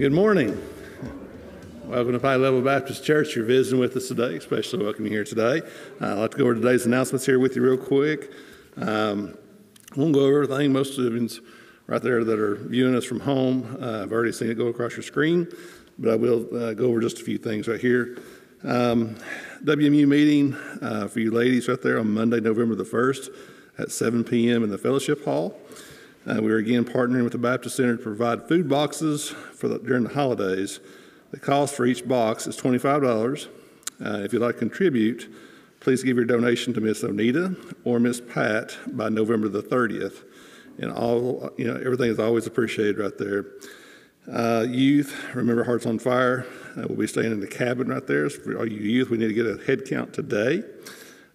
Good morning. Welcome to Piney Level Baptist Church. You're visiting with us today, especially welcome you here today. Uh, I'd like to go over today's announcements here with you real quick. Um, I won't go over everything. Most of you right there that are viewing us from home, uh, I've already seen it go across your screen, but I will uh, go over just a few things right here. Um, WMU meeting uh, for you ladies right there on Monday, November the 1st at 7 p.m. in the Fellowship Hall. Uh, we are again partnering with the Baptist Center to provide food boxes for the, during the holidays. The cost for each box is $25. Uh, if you'd like to contribute, please give your donation to Miss Onita or Miss Pat by November the 30th. And all, you know, everything is always appreciated right there. Uh, youth, remember Hearts on Fire. Uh, we'll be staying in the cabin right there. So for all you youth, we need to get a head count today.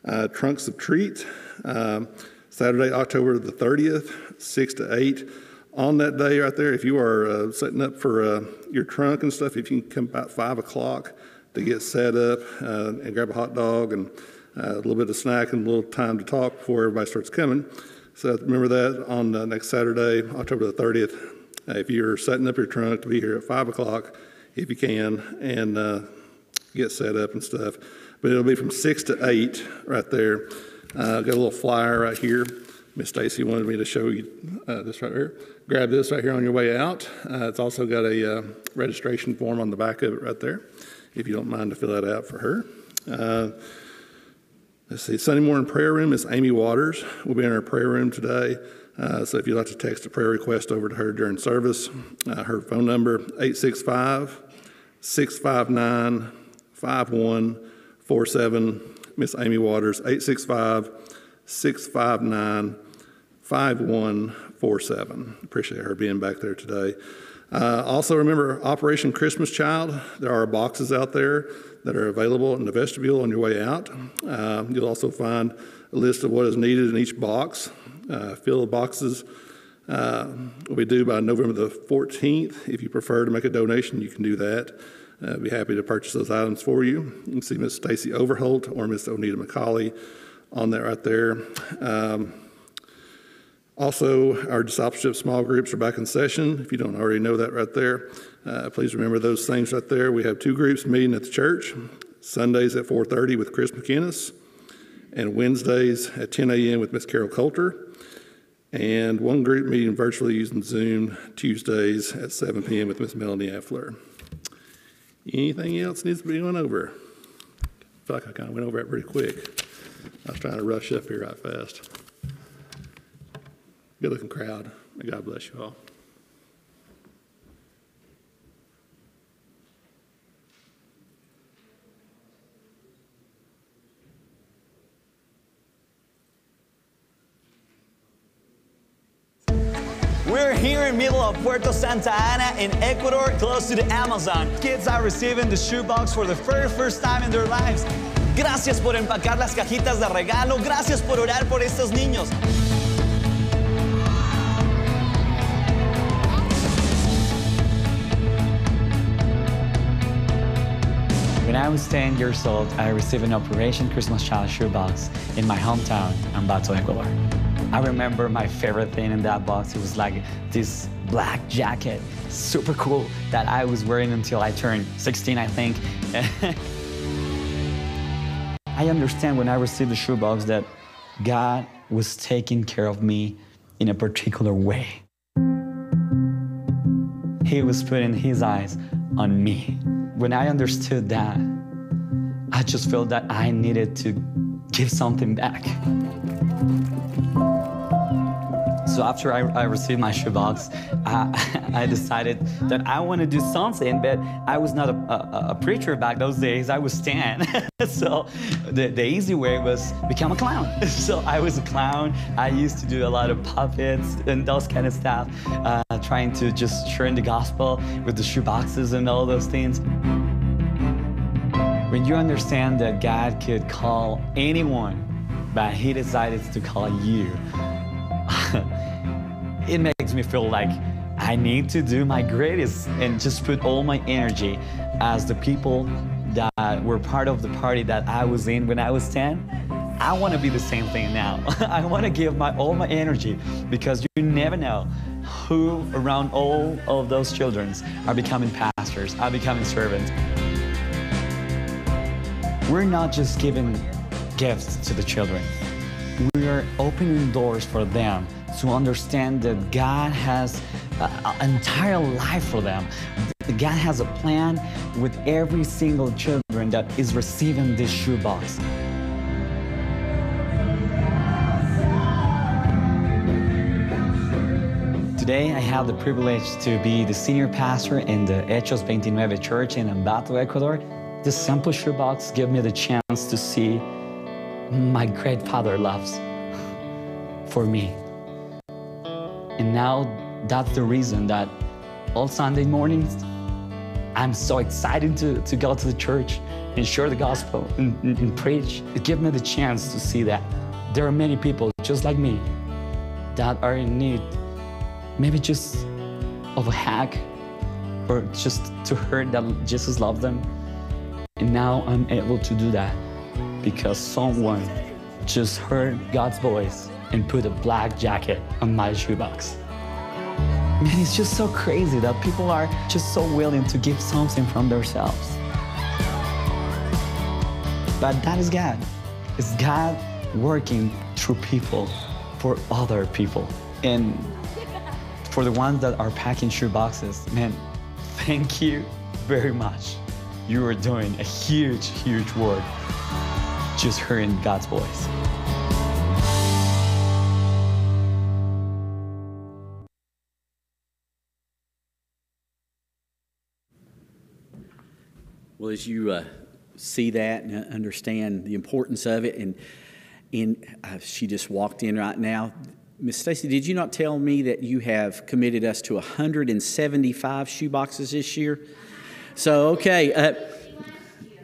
Uh, trunks of treat. Um, Saturday, October the 30th, 6 to 8. On that day, right there, if you are uh, setting up for uh, your trunk and stuff, if you can come about 5 o'clock to get set up uh, and grab a hot dog and uh, a little bit of snack and a little time to talk before everybody starts coming. So remember that on the next Saturday, October the 30th. Uh, if you're setting up your trunk to be here at 5 o'clock, if you can, and uh, get set up and stuff. But it'll be from 6 to 8 right there. Uh, got a little flyer right here. Miss Stacy wanted me to show you uh, this right here. Grab this right here on your way out. Uh, it's also got a uh, registration form on the back of it right there, if you don't mind to fill that out for her. Uh, let's see, Sunday morning prayer room is Amy Waters. We'll be in our prayer room today. Uh, so if you'd like to text a prayer request over to her during service, uh, her phone number 865 659 5147 Miss Amy Waters, 865 659 5147. Appreciate her being back there today. Uh, also, remember Operation Christmas Child. There are boxes out there that are available in the vestibule on your way out. Uh, you'll also find a list of what is needed in each box. Uh, fill the boxes uh, will be due by November the 14th. If you prefer to make a donation, you can do that. Uh, I'd be happy to purchase those items for you. You can see Miss Stacy Overholt or Miss Onita McCauley on that right there. Um, also, our discipleship small groups are back in session. If you don't already know that right there, uh, please remember those things right there. We have two groups meeting at the church, Sundays at 4.30 with Chris McInnes, and Wednesdays at 10 a.m. with Miss Carol Coulter, and one group meeting virtually using Zoom Tuesdays at 7 p.m. with Miss Melanie Effler. Anything else needs to be went over? I feel like I kind of went over it pretty quick. I was trying to rush up here right fast. Good looking crowd. God bless you all. We're here in the middle of Puerto Santa Ana in Ecuador, close to the Amazon. Kids are receiving the shoebox for the very first time in their lives. Gracias por empacar las cajitas de regalo. Gracias por orar por estos niños. I was 10 years old, I received an Operation Christmas Child shoebox in my hometown, Ambato, Ecuador. I remember my favorite thing in that box. It was like this black jacket, super cool, that I was wearing until I turned 16, I think. I understand when I received the shoebox that God was taking care of me in a particular way. He was putting His eyes on me. When I understood that, I just felt that I needed to give something back. So after I, I received my shoebox, I, I decided that I want to do something, but I was not a, a, a preacher back those days. I was Stan. so the, the easy way was become a clown. so I was a clown. I used to do a lot of puppets and those kind of stuff, uh, trying to just share the gospel with the shoeboxes and all those things. When you understand that God could call anyone, but He decided to call you, it makes me feel like I need to do my greatest and just put all my energy as the people that were part of the party that I was in when I was 10. I want to be the same thing now. I want to give my all my energy because you never know who around all of those children are becoming pastors, are becoming servants. We're not just giving gifts to the children. We are opening doors for them to understand that God has an entire life for them. God has a plan with every single children that is receiving this shoebox. Today, I have the privilege to be the senior pastor in the Hechos 29 church in Ambato, Ecuador. This simple shoebox gave me the chance to see my great father loves for me. And now that's the reason that all Sunday mornings, I'm so excited to, to go to the church and share the gospel and, and, and preach. It gave me the chance to see that there are many people just like me that are in need, maybe just of a hack or just to hear that Jesus loves them. And now I'm able to do that because someone just heard God's voice and put a black jacket on my shoebox. Man, it's just so crazy that people are just so willing to give something from themselves. But that is God. It's God working through people for other people. And for the ones that are packing shoe boxes, man, thank you very much. You are doing a huge, huge work just hearing God's voice. Well, as you uh, see that and understand the importance of it, and and uh, she just walked in right now. Miss Stacy, did you not tell me that you have committed us to 175 shoe boxes this year? So okay. Uh,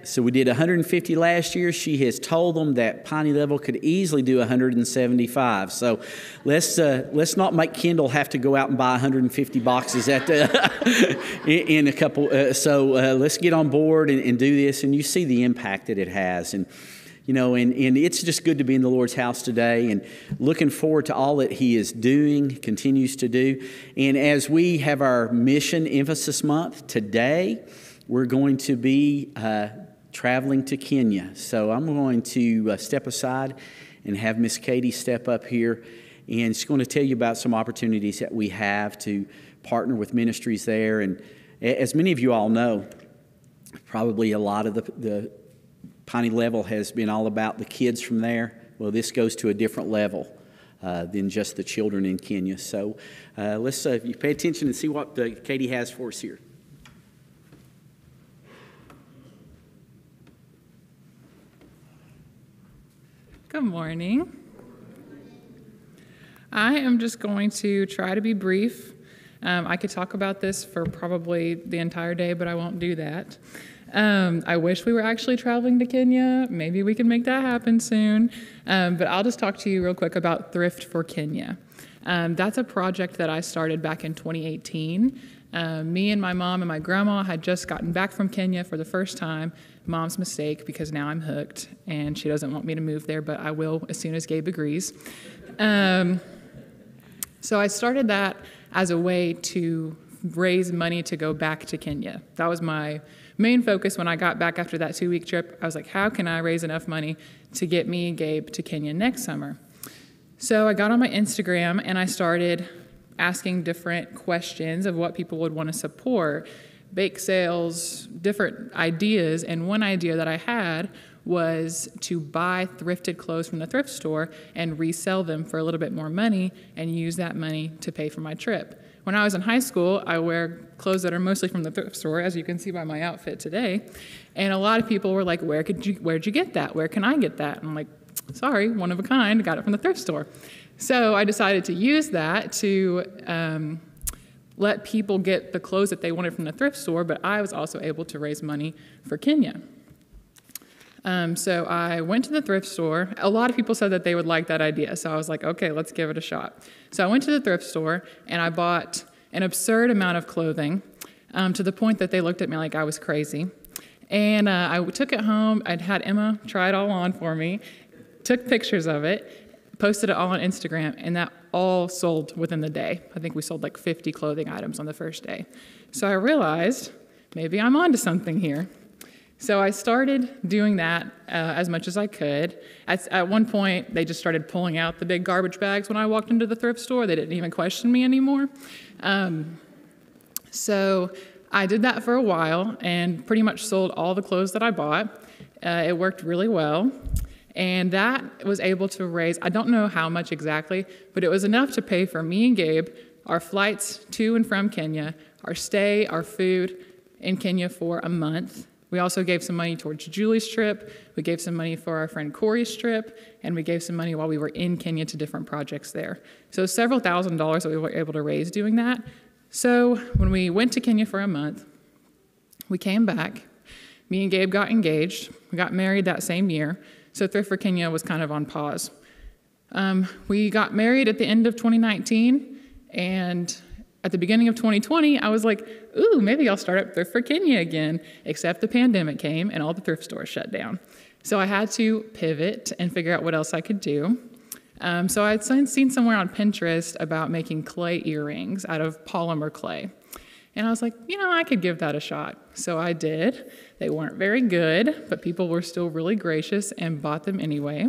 so we did 150 last year. She has told them that Piney Level could easily do 175. So let's uh, let's not make Kendall have to go out and buy 150 boxes at the, in a couple. Uh, so uh, let's get on board and, and, do this. And you see the impact that it has. And you know, and, and it's just good to be in the Lord's house today and looking forward to all that He is doing, continues to do. And as we have our mission emphasis month today, we're going to be uh, traveling to Kenya. So I'm going to uh, step aside and have Miss Katie step up here, and she's going to tell you about some opportunities that we have to partner with ministries there. And as many of you all know, probably a lot of the, the Piney level has been all about the kids from there. Well, this goes to a different level. Uh, than just the children in Kenya. So uh, let's uh, you pay attention and see what uh, Katie has for us here. Good morning. I am just going to try to be brief. Um, I could talk about this for probably the entire day, but I won't do that. Um, I wish we were actually traveling to Kenya. Maybe we can make that happen soon. Um, but I'll just talk to you real quick about Thrift for Kenya. Um, that's a project that I started back in 2018. Uh, me and my mom and my grandma had just gotten back from Kenya for the first time. Mom's mistake because now I'm hooked and she doesn't want me to move there, but I will as soon as Gabe agrees. Um, so I started that as a way to raise money to go back to Kenya. That was my main focus when I got back after that two week trip. I was like, how can I raise enough money to get me and Gabe to Kenya next summer? So I got on my Instagram and I started asking different questions of what people would want to support, bake sales, different ideas. And one idea that I had was to buy thrifted clothes from the thrift store and resell them for a little bit more money and use that money to pay for my trip. When I was in high school, I wear clothes that are mostly from the thrift store, as you can see by my outfit today. And a lot of people were like, "Where could you? Where'd you get that? Where can I get that?" And I'm like, "Sorry, one of a kind. Got it from the thrift store." So I decided to use that to um, let people get the clothes that they wanted from the thrift store, but I was also able to raise money for Kenya. Um, so I went to the thrift store. A lot of people said that they would like that idea, so I was like, okay, let's give it a shot. So I went to the thrift store and I bought an absurd amount of clothing um, to the point that they looked at me like I was crazy. And uh, I took it home. I'd had Emma try it all on for me, took pictures of it, posted it all on Instagram, and that all sold within the day. I think we sold like 50 clothing items on the first day. So I realized maybe I'm onto something here. So I started doing that uh, as much as I could. At, at one point, they just started pulling out the big garbage bags when I walked into the thrift store. They didn't even question me anymore. Um, so I did that for a while and pretty much sold all the clothes that I bought. Uh, it worked really well. And that was able to raise, I don't know how much exactly, but it was enough to pay for me and Gabe our flights to and from Kenya, our stay, our food in Kenya for a month. We also gave some money towards Julie's trip. We gave some money for our friend Corey's trip, and we gave some money while we were in Kenya to different projects there. So several thousand dollars that we were able to raise doing that. So when we went to Kenya for a month, we came back. Me and Gabe got engaged. We got married that same year. So Thrift for Kenya was kind of on pause. Um, we got married at the end of 2019, and at the beginning of 2020, I was like, ooh, maybe I'll start up Thrift for Kenya again, except the pandemic came and all the thrift stores shut down. So I had to pivot and figure out what else I could do. Um, so I'd seen somewhere on Pinterest about making clay earrings out of polymer clay. And I was like, you know, I could give that a shot. So I did. They weren't very good, but people were still really gracious and bought them anyway.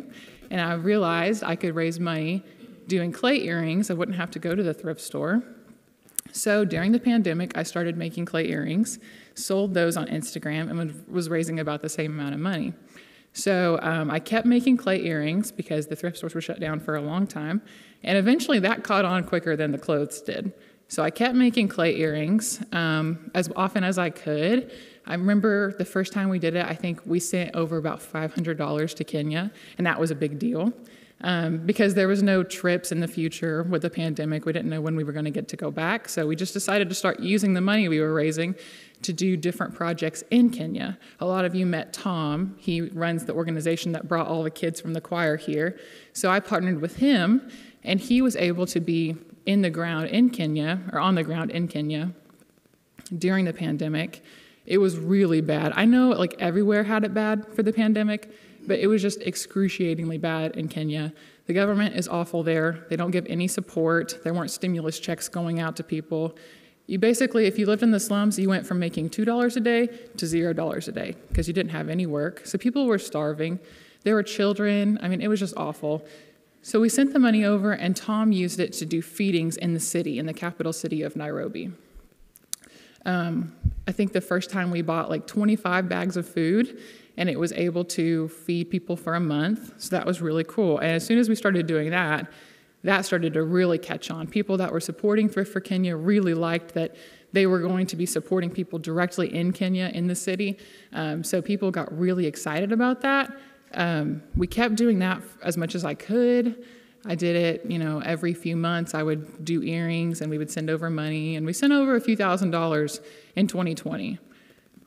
And I realized I could raise money doing clay earrings. I wouldn't have to go to the thrift store. So during the pandemic, I started making clay earrings, sold those on Instagram, and was raising about the same amount of money. So um, I kept making clay earrings because the thrift stores were shut down for a long time, and eventually that caught on quicker than the clothes did. So I kept making clay earrings um, as often as I could. I remember the first time we did it, I think we sent over about $500 to Kenya, and that was a big deal. Um, because there was no trips in the future with the pandemic. We didn't know when we were going to get to go back. So we just decided to start using the money we were raising to do different projects in Kenya. A lot of you met Tom. He runs the organization that brought all the kids from the choir here. So I partnered with him, and he was able to be in the ground in Kenya, or on the ground in Kenya, during the pandemic. It was really bad. I know like everywhere had it bad for the pandemic, but it was just excruciatingly bad in Kenya. The government is awful there. They don't give any support. There weren't stimulus checks going out to people. You basically, if you lived in the slums, you went from making $2 a day to $0 a day because you didn't have any work. So people were starving. There were children. I mean, it was just awful. So we sent the money over, and Tom used it to do feedings in the city, in the capital city of Nairobi. Um, I think the first time we bought like 25 bags of food, and it was able to feed people for a month. So that was really cool. And as soon as we started doing that, that started to really catch on. People that were supporting Thrift for Kenya really liked that they were going to be supporting people directly in Kenya, in the city. Um, so people got really excited about that. Um, we kept doing that as much as I could. I did it, you know, every few months. I would do earrings and we would send over money, and we sent over a few thousand dollars in 2020.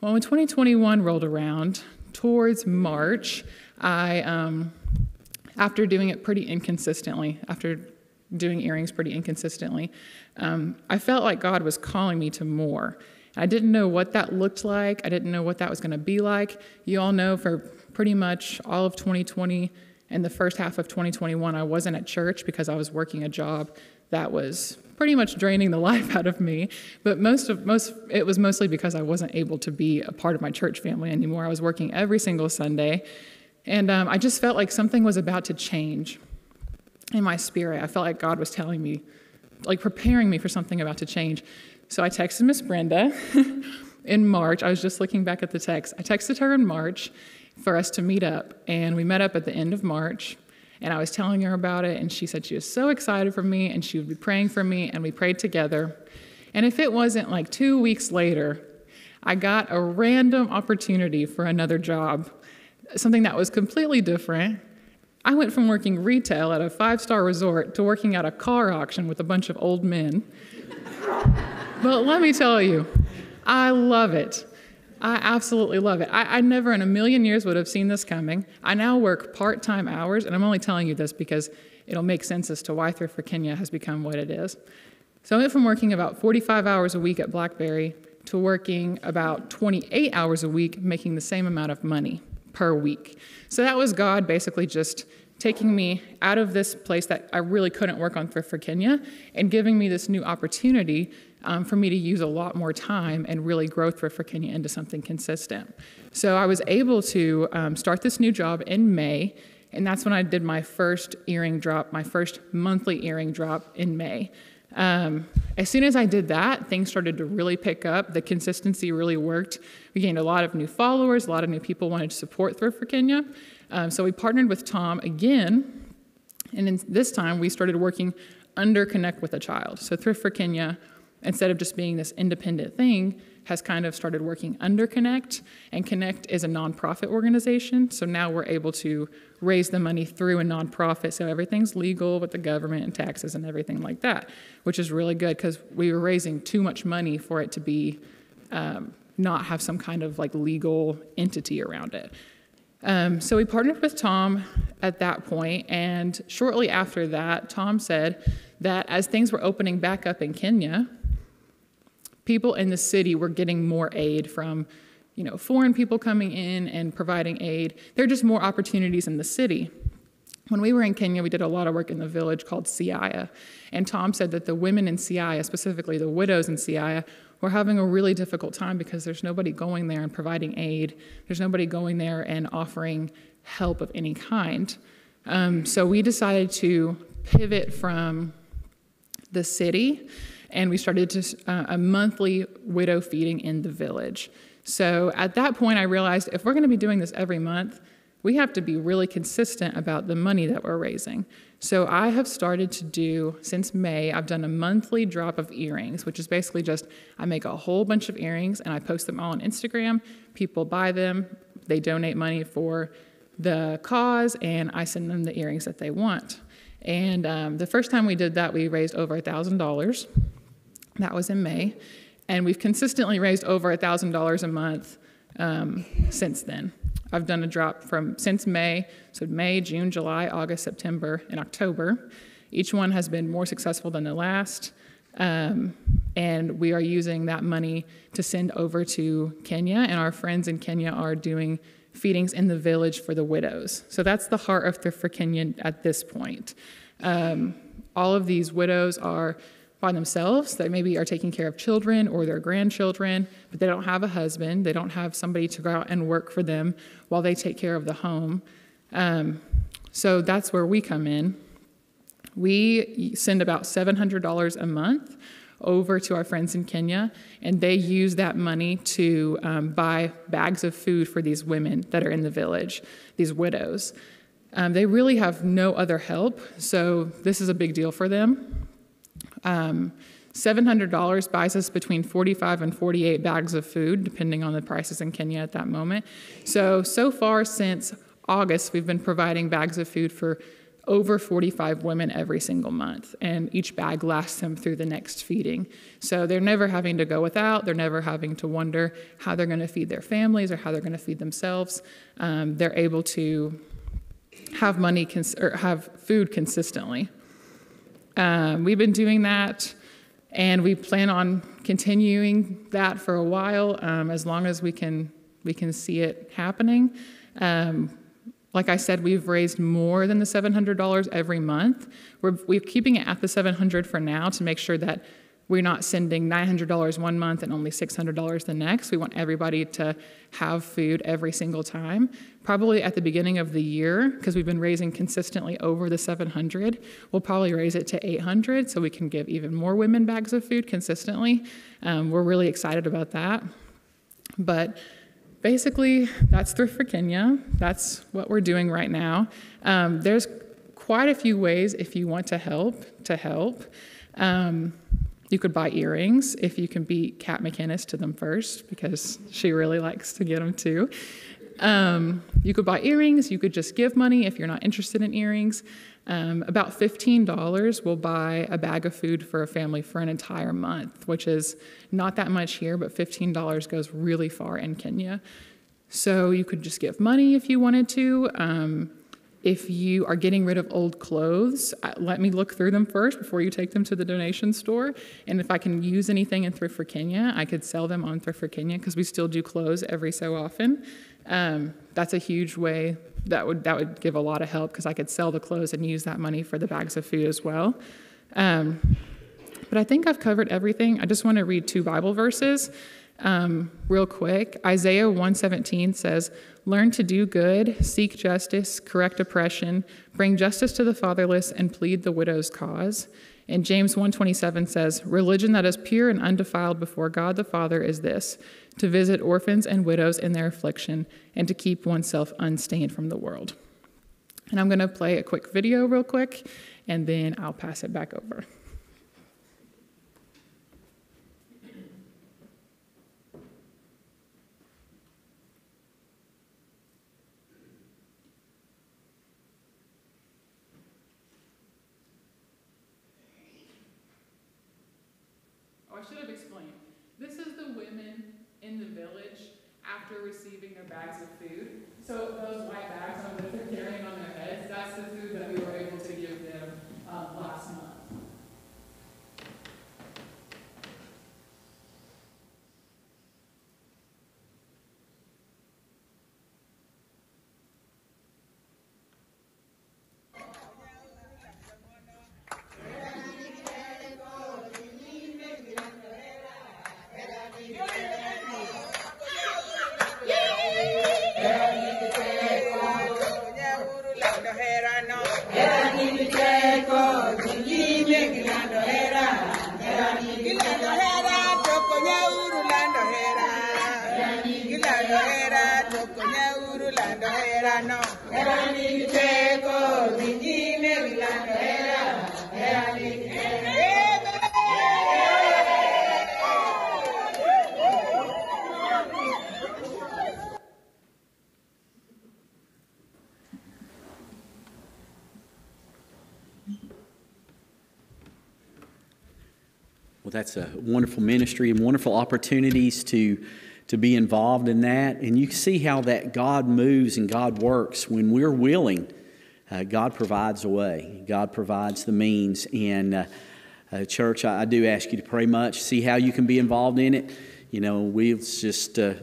Well, when 2021 rolled around, towards March, I, um, after doing it pretty inconsistently, after doing earrings pretty inconsistently, um, I felt like God was calling me to more. I didn't know what that looked like. I didn't know what that was going to be like. You all know for pretty much all of 2020 and the first half of 2021, I wasn't at church because I was working a job that was pretty much draining the life out of me. But most of most it was mostly because I wasn't able to be a part of my church family anymore. I was working every single Sunday, and um, I just felt like something was about to change in my spirit. I felt like God was telling me, like preparing me for something about to change. So I texted Miss Brenda in March. I was just looking back at the text. I texted her in March for us to meet up. And we met up at the end of March. And I was telling her about it, and she said she was so excited for me, and she would be praying for me, and we prayed together. And if it wasn't like two weeks later, I got a random opportunity for another job, something that was completely different. I went from working retail at a five star resort to working at a car auction with a bunch of old men. but let me tell you, I love it. I absolutely love it. I, I, never in a million years would have seen this coming. I now work part time hours, and I'm only telling you this because it'll make sense as to why Thrift for Kenya has become what it is. So I went from working about 45 hours a week at Blackberry to working about 28 hours a week, making the same amount of money per week. So that was God basically just taking me out of this place that I really couldn't work on Thrift for Kenya and giving me this new opportunity um, for me to use a lot more time and really grow Thrift for Kenya into something consistent. So I was able to um, start this new job in May, and that's when I did my first earring drop, my first monthly earring drop in May. Um, as soon as I did that, things started to really pick up. The consistency really worked. We gained a lot of new followers, a lot of new people wanted to support Thrift for Kenya. Um, so we partnered with Tom again, and in, this time we started working under Connect with a Child. So Thrift for Kenya, instead of just being this independent thing, has kind of started working under Connect, and Connect is a nonprofit organization. So now we're able to raise the money through a nonprofit, so everything's legal with the government and taxes and everything like that, which is really good because we were raising too much money for it to be um, not have some kind of like legal entity around it. Um, so we partnered with Tom at that point, and shortly after that, Tom said that as things were opening back up in Kenya, people in the city were getting more aid from you know foreign people coming in and providing aid there are just more opportunities in the city when we were in Kenya, we did a lot of work in the village called Siaya. And Tom said that the women in Siaya, specifically the widows in Siaya, were having a really difficult time because there's nobody going there and providing aid. There's nobody going there and offering help of any kind. Um, so we decided to pivot from the city and we started to, uh, a monthly widow feeding in the village. So at that point, I realized if we're going to be doing this every month, we have to be really consistent about the money that we're raising. So I have started to do, since May, I've done a monthly drop of earrings, which is basically just I make a whole bunch of earrings and I post them all on Instagram. People buy them, they donate money for the cause, and I send them the earrings that they want. And um, the first time we did that, we raised over $1,000. That was in May. And we've consistently raised over $1,000 a month um, since then. I've done a drop from since May, so May, June, July, August, September, and October. Each one has been more successful than the last. Um, and we are using that money to send over to Kenya, and our friends in Kenya are doing feedings in the village for the widows. So that's the heart of Thrift for Kenya at this point. Um, all of these widows are by themselves that maybe are taking care of children or their grandchildren, but they don't have a husband. They don't have somebody to go out and work for them while they take care of the home. Um, so that's where we come in. We send about $700 a month over to our friends in Kenya, and they use that money to um, buy bags of food for these women that are in the village, these widows. Um, they really have no other help, so this is a big deal for them. Um, $700 buys us between 45 and 48 bags of food, depending on the prices in Kenya at that moment. So, so far since August, we've been providing bags of food for over 45 women every single month, and each bag lasts them through the next feeding. So they're never having to go without, they're never having to wonder how they're going to feed their families or how they're going to feed themselves. Um, they're able to have money cons- or have food consistently. Um, we've been doing that, and we plan on continuing that for a while, um, as long as we can we can see it happening. Um, like I said, we've raised more than the $700 every month. We're, we're keeping it at the 700 for now to make sure that we're not sending $900 one month and only $600 the next. We want everybody to have food every single time. Probably at the beginning of the year, because we've been raising consistently over the 700, we'll probably raise it to 800 so we can give even more women bags of food consistently. Um, we're really excited about that. But basically, that's Thrift for Kenya. That's what we're doing right now. Um, there's quite a few ways if you want to help to help. Um, you could buy earrings if you can beat Kat McInnes to them first, because she really likes to get them too. Um, you could buy earrings. You could just give money if you're not interested in earrings. Um, about $15 will buy a bag of food for a family for an entire month, which is not that much here, but $15 goes really far in Kenya. So you could just give money if you wanted to. Um, if you are getting rid of old clothes, uh, let me look through them first before you take them to the donation store. And if I can use anything in Thrift for Kenya, I could sell them on Thrift for Kenya because we still do clothes every so often. Um, that's a huge way that would that would give a lot of help because I could sell the clothes and use that money for the bags of food as well. Um, but I think I've covered everything. I just want to read two Bible verses um, real quick. Isaiah 117 says, Learn to do good, seek justice, correct oppression, bring justice to the fatherless, and plead the widow's cause. And James 127 says, Religion that is pure and undefiled before God the Father is this to visit orphans and widows in their affliction, and to keep oneself unstained from the world. And I'm going to play a quick video real quick, and then I'll pass it back over. That's a wonderful ministry and wonderful opportunities to, to be involved in that. And you can see how that God moves and God works when we're willing. Uh, God provides a way, God provides the means. And, uh, uh, church, I, I, do ask you to pray much, see how you can be involved in it. You know, we've just, uh,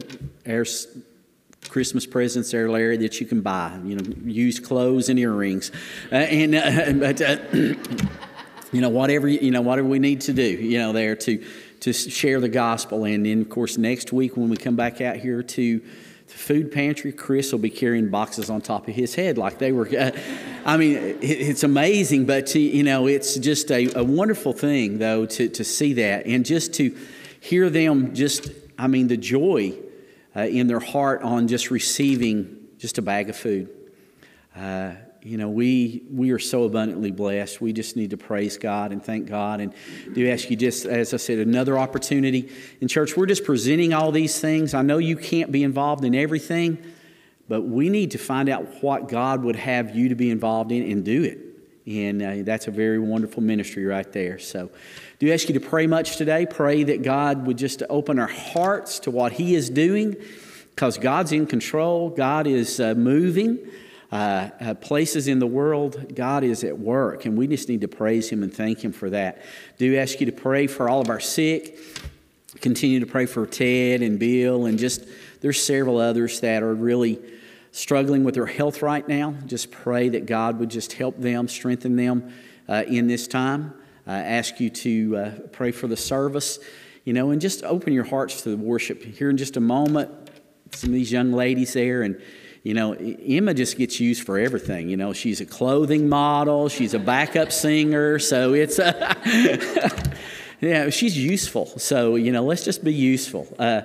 Christmas presents there, Larry, that you can buy. You know, used clothes and earrings. Uh, and, uh, but, you know, whatever, you know, whatever we need to do, you know, there to, to share the gospel. And then, of course, next week when we come back out here to the food pantry, Chris will be carrying boxes on top of his head like they were. Uh, I mean, it, it's amazing, but to, you know, it's just a, a wonderful thing, though, to, to see that and just to hear them just, I mean, the joy uh, in their heart on just receiving just a bag of food. Uh, you know, we we are so abundantly blessed. We just need to praise God and thank God. And do ask you just, as I said, another opportunity in church. We're just presenting all these things. I know you can't be involved in everything, but we need to find out what God would have you to be involved in and do it. And uh, that's a very wonderful ministry right there. So, do ask you to pray much today. Pray that God would just open our hearts to what He is doing, because God's in control. God is uh, moving uh, uh, places in the world, God is at work, and we just need to praise Him and thank Him for that. Do ask you to pray for all of our sick. Continue to pray for Ted and Bill, and just there's several others that are really struggling with their health right now. Just pray that God would just help them, strengthen them uh, in this time. Uh, ask you to uh, pray for the service, you know, and just open your hearts to the worship. Here in just a moment, some of these young ladies there, and you know, Emma just gets used for everything. You know, she's a clothing model, she's a backup singer, so it's, a, yeah, she's useful. So, you know, let's just be useful uh,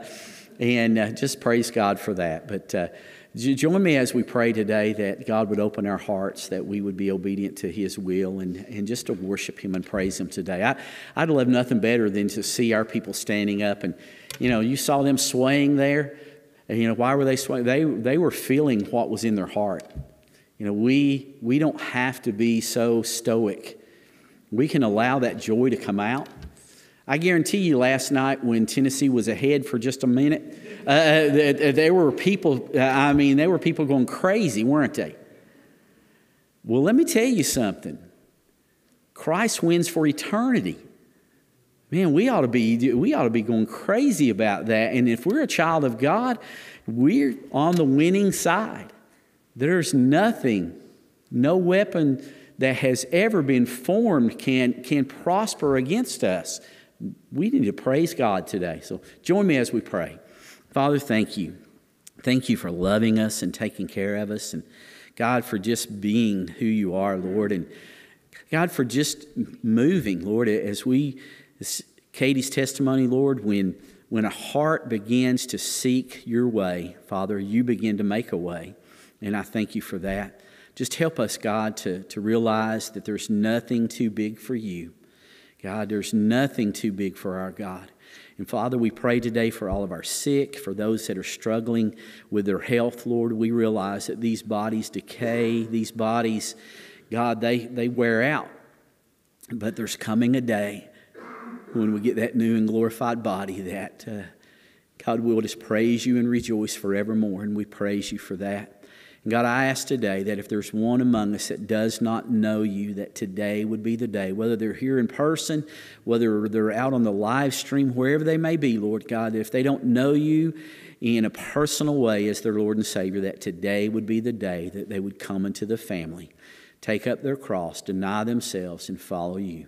and uh, just praise God for that. But uh, join me as we pray today that God would open our hearts, that we would be obedient to His will, and, and just to worship Him and praise Him today. I, I'd love nothing better than to see our people standing up and, you know, you saw them swaying there. And, you know, why were they swaying? They, they were feeling what was in their heart. You know, we, we don't have to be so stoic. We can allow that joy to come out. I guarantee you, last night when Tennessee was ahead for just a minute, uh, uh there were people, uh, I mean, there were people going crazy, weren't they? Well, let me tell you something Christ wins for eternity. Man, we ought to be we ought to be going crazy about that. And if we're a child of God, we're on the winning side. There's nothing, no weapon that has ever been formed can, can prosper against us. We need to praise God today. So join me as we pray. Father, thank you. Thank you for loving us and taking care of us. And God, for just being who you are, Lord. And God, for just moving, Lord, as we, as Katie's testimony, Lord, when, when a heart begins to seek your way, Father, you begin to make a way. And I thank you for that. Just help us, God, to, to realize that there's nothing too big for you. God, there's nothing too big for our God. And Father, we pray today for all of our sick, for those that are struggling with their health, Lord. We realize that these bodies decay, these bodies, God, they, they wear out. But there's coming a day when we get that new and glorified body that, uh, God, we'll just praise you and rejoice forevermore. And we praise you for that. And God, I ask today that if there's one among us that does not know you, that today would be the day, whether they're here in person, whether they're out on the live stream, wherever they may be, Lord God, if they don't know you in a personal way as their Lord and Savior, that today would be the day that they would come into the family, take up their cross, deny themselves, and follow you.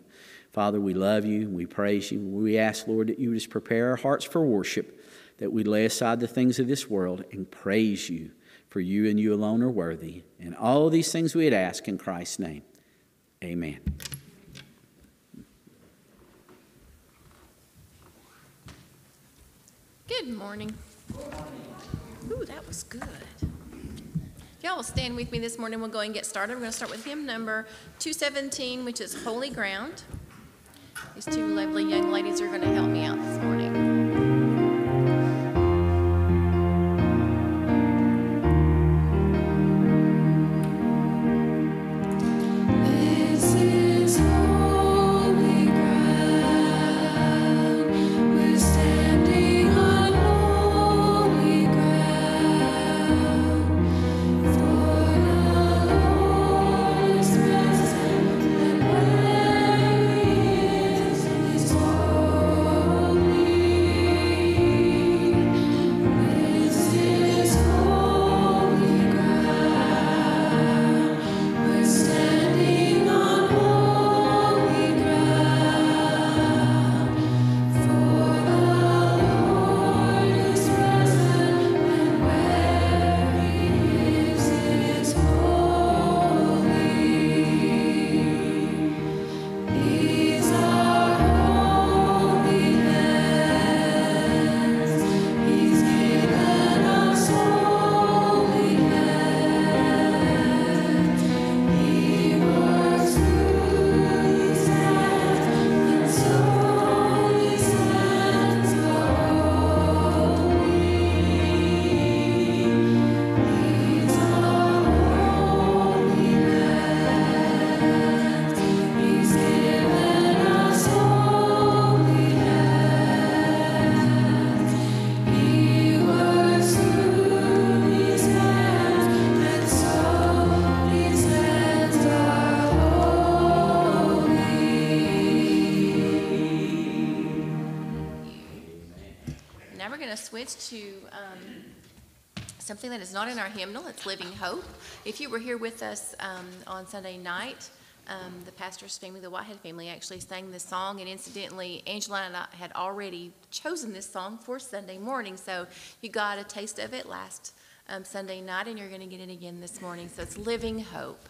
Father, we love you. We praise you. We ask, Lord, that you just prepare our hearts for worship, that we lay aside the things of this world and praise you for you and you alone are worthy. And all these things we would ask in Christ's name. Amen. Good morning. Ooh, that was good. Y'all will stand with me this morning. We'll go and get started. We're going to start with hymn number 217, which is Holy Ground. These two lovely young ladies are going to help me out this morning. To um, something that is not in our hymnal. It's Living Hope. If you were here with us um, on Sunday night, um, the pastor's family, the Whitehead family, actually sang this song. And incidentally, Angela and I had already chosen this song for Sunday morning. So you got a taste of it last um, Sunday night, and you're going to get it again this morning. So it's Living Hope.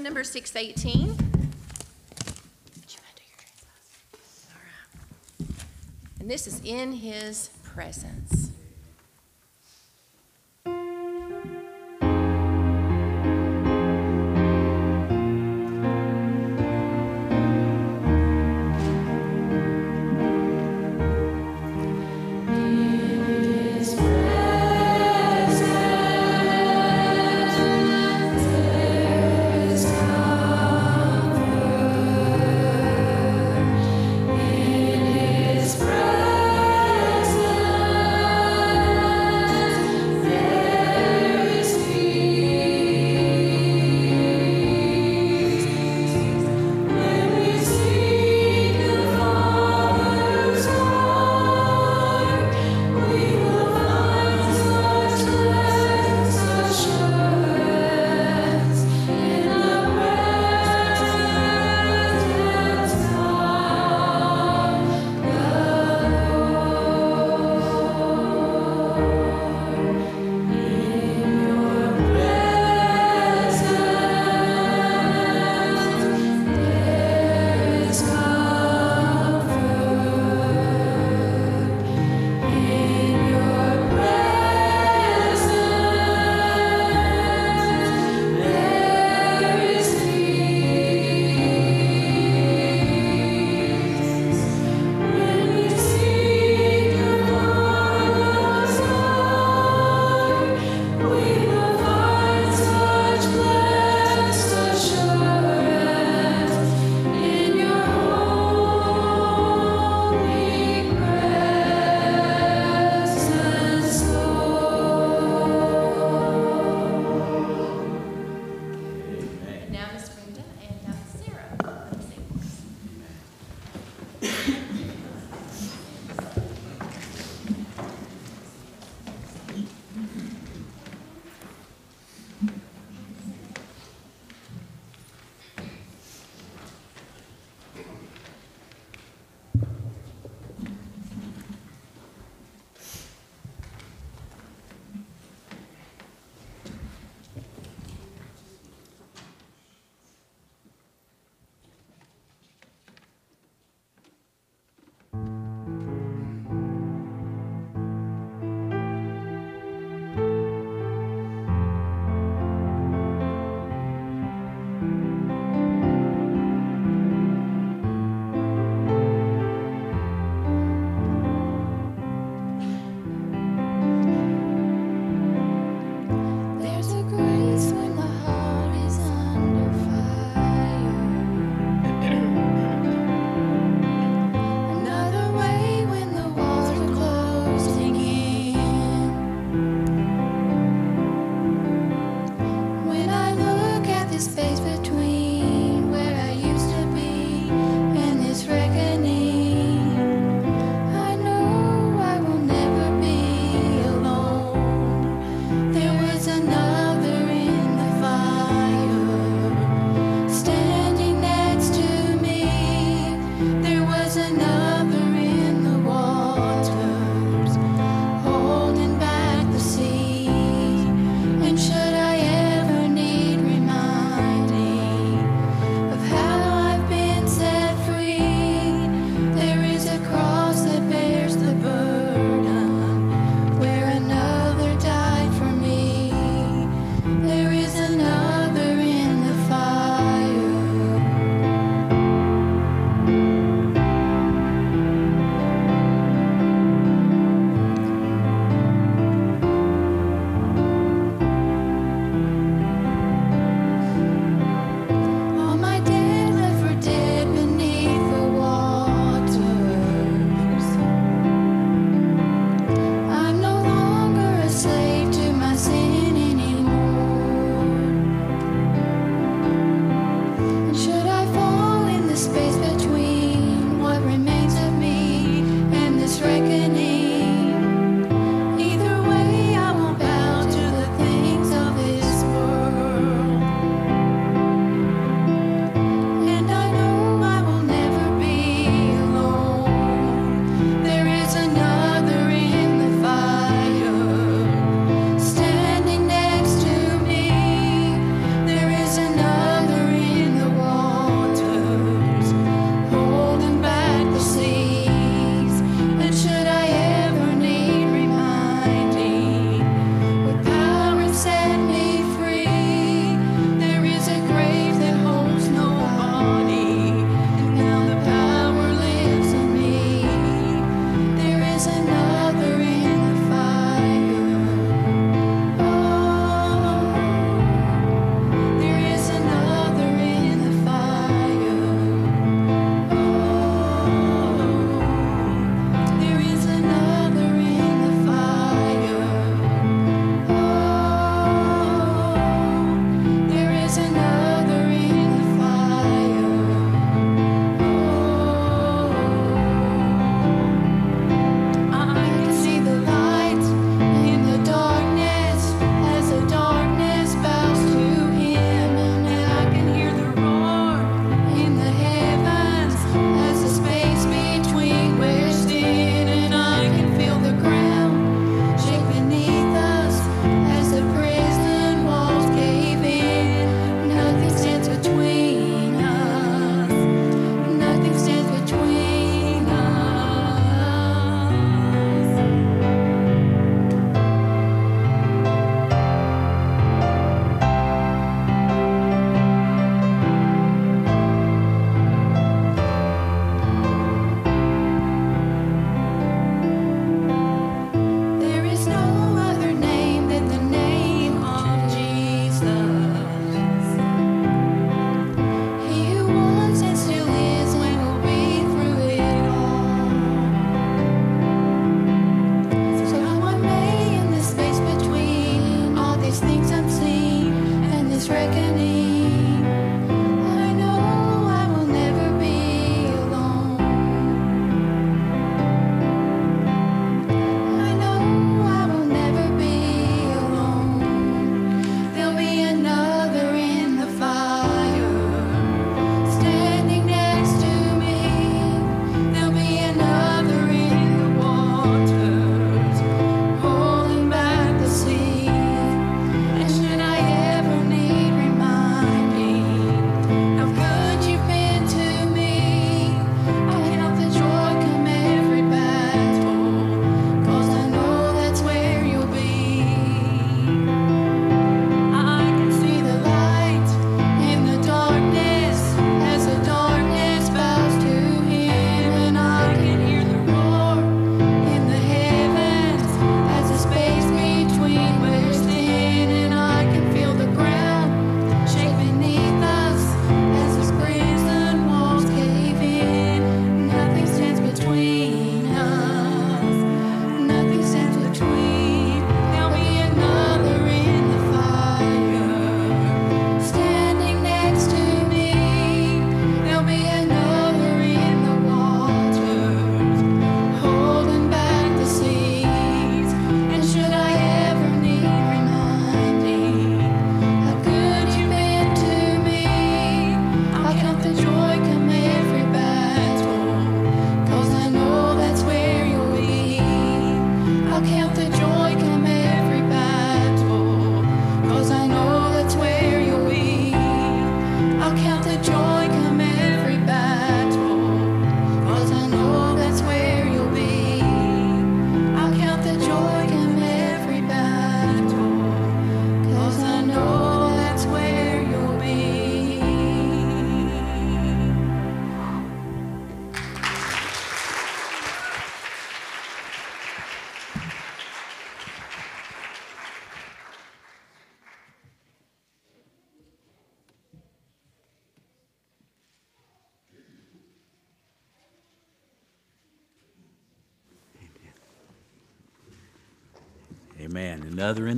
Hymn number 618. And this is in. His presence.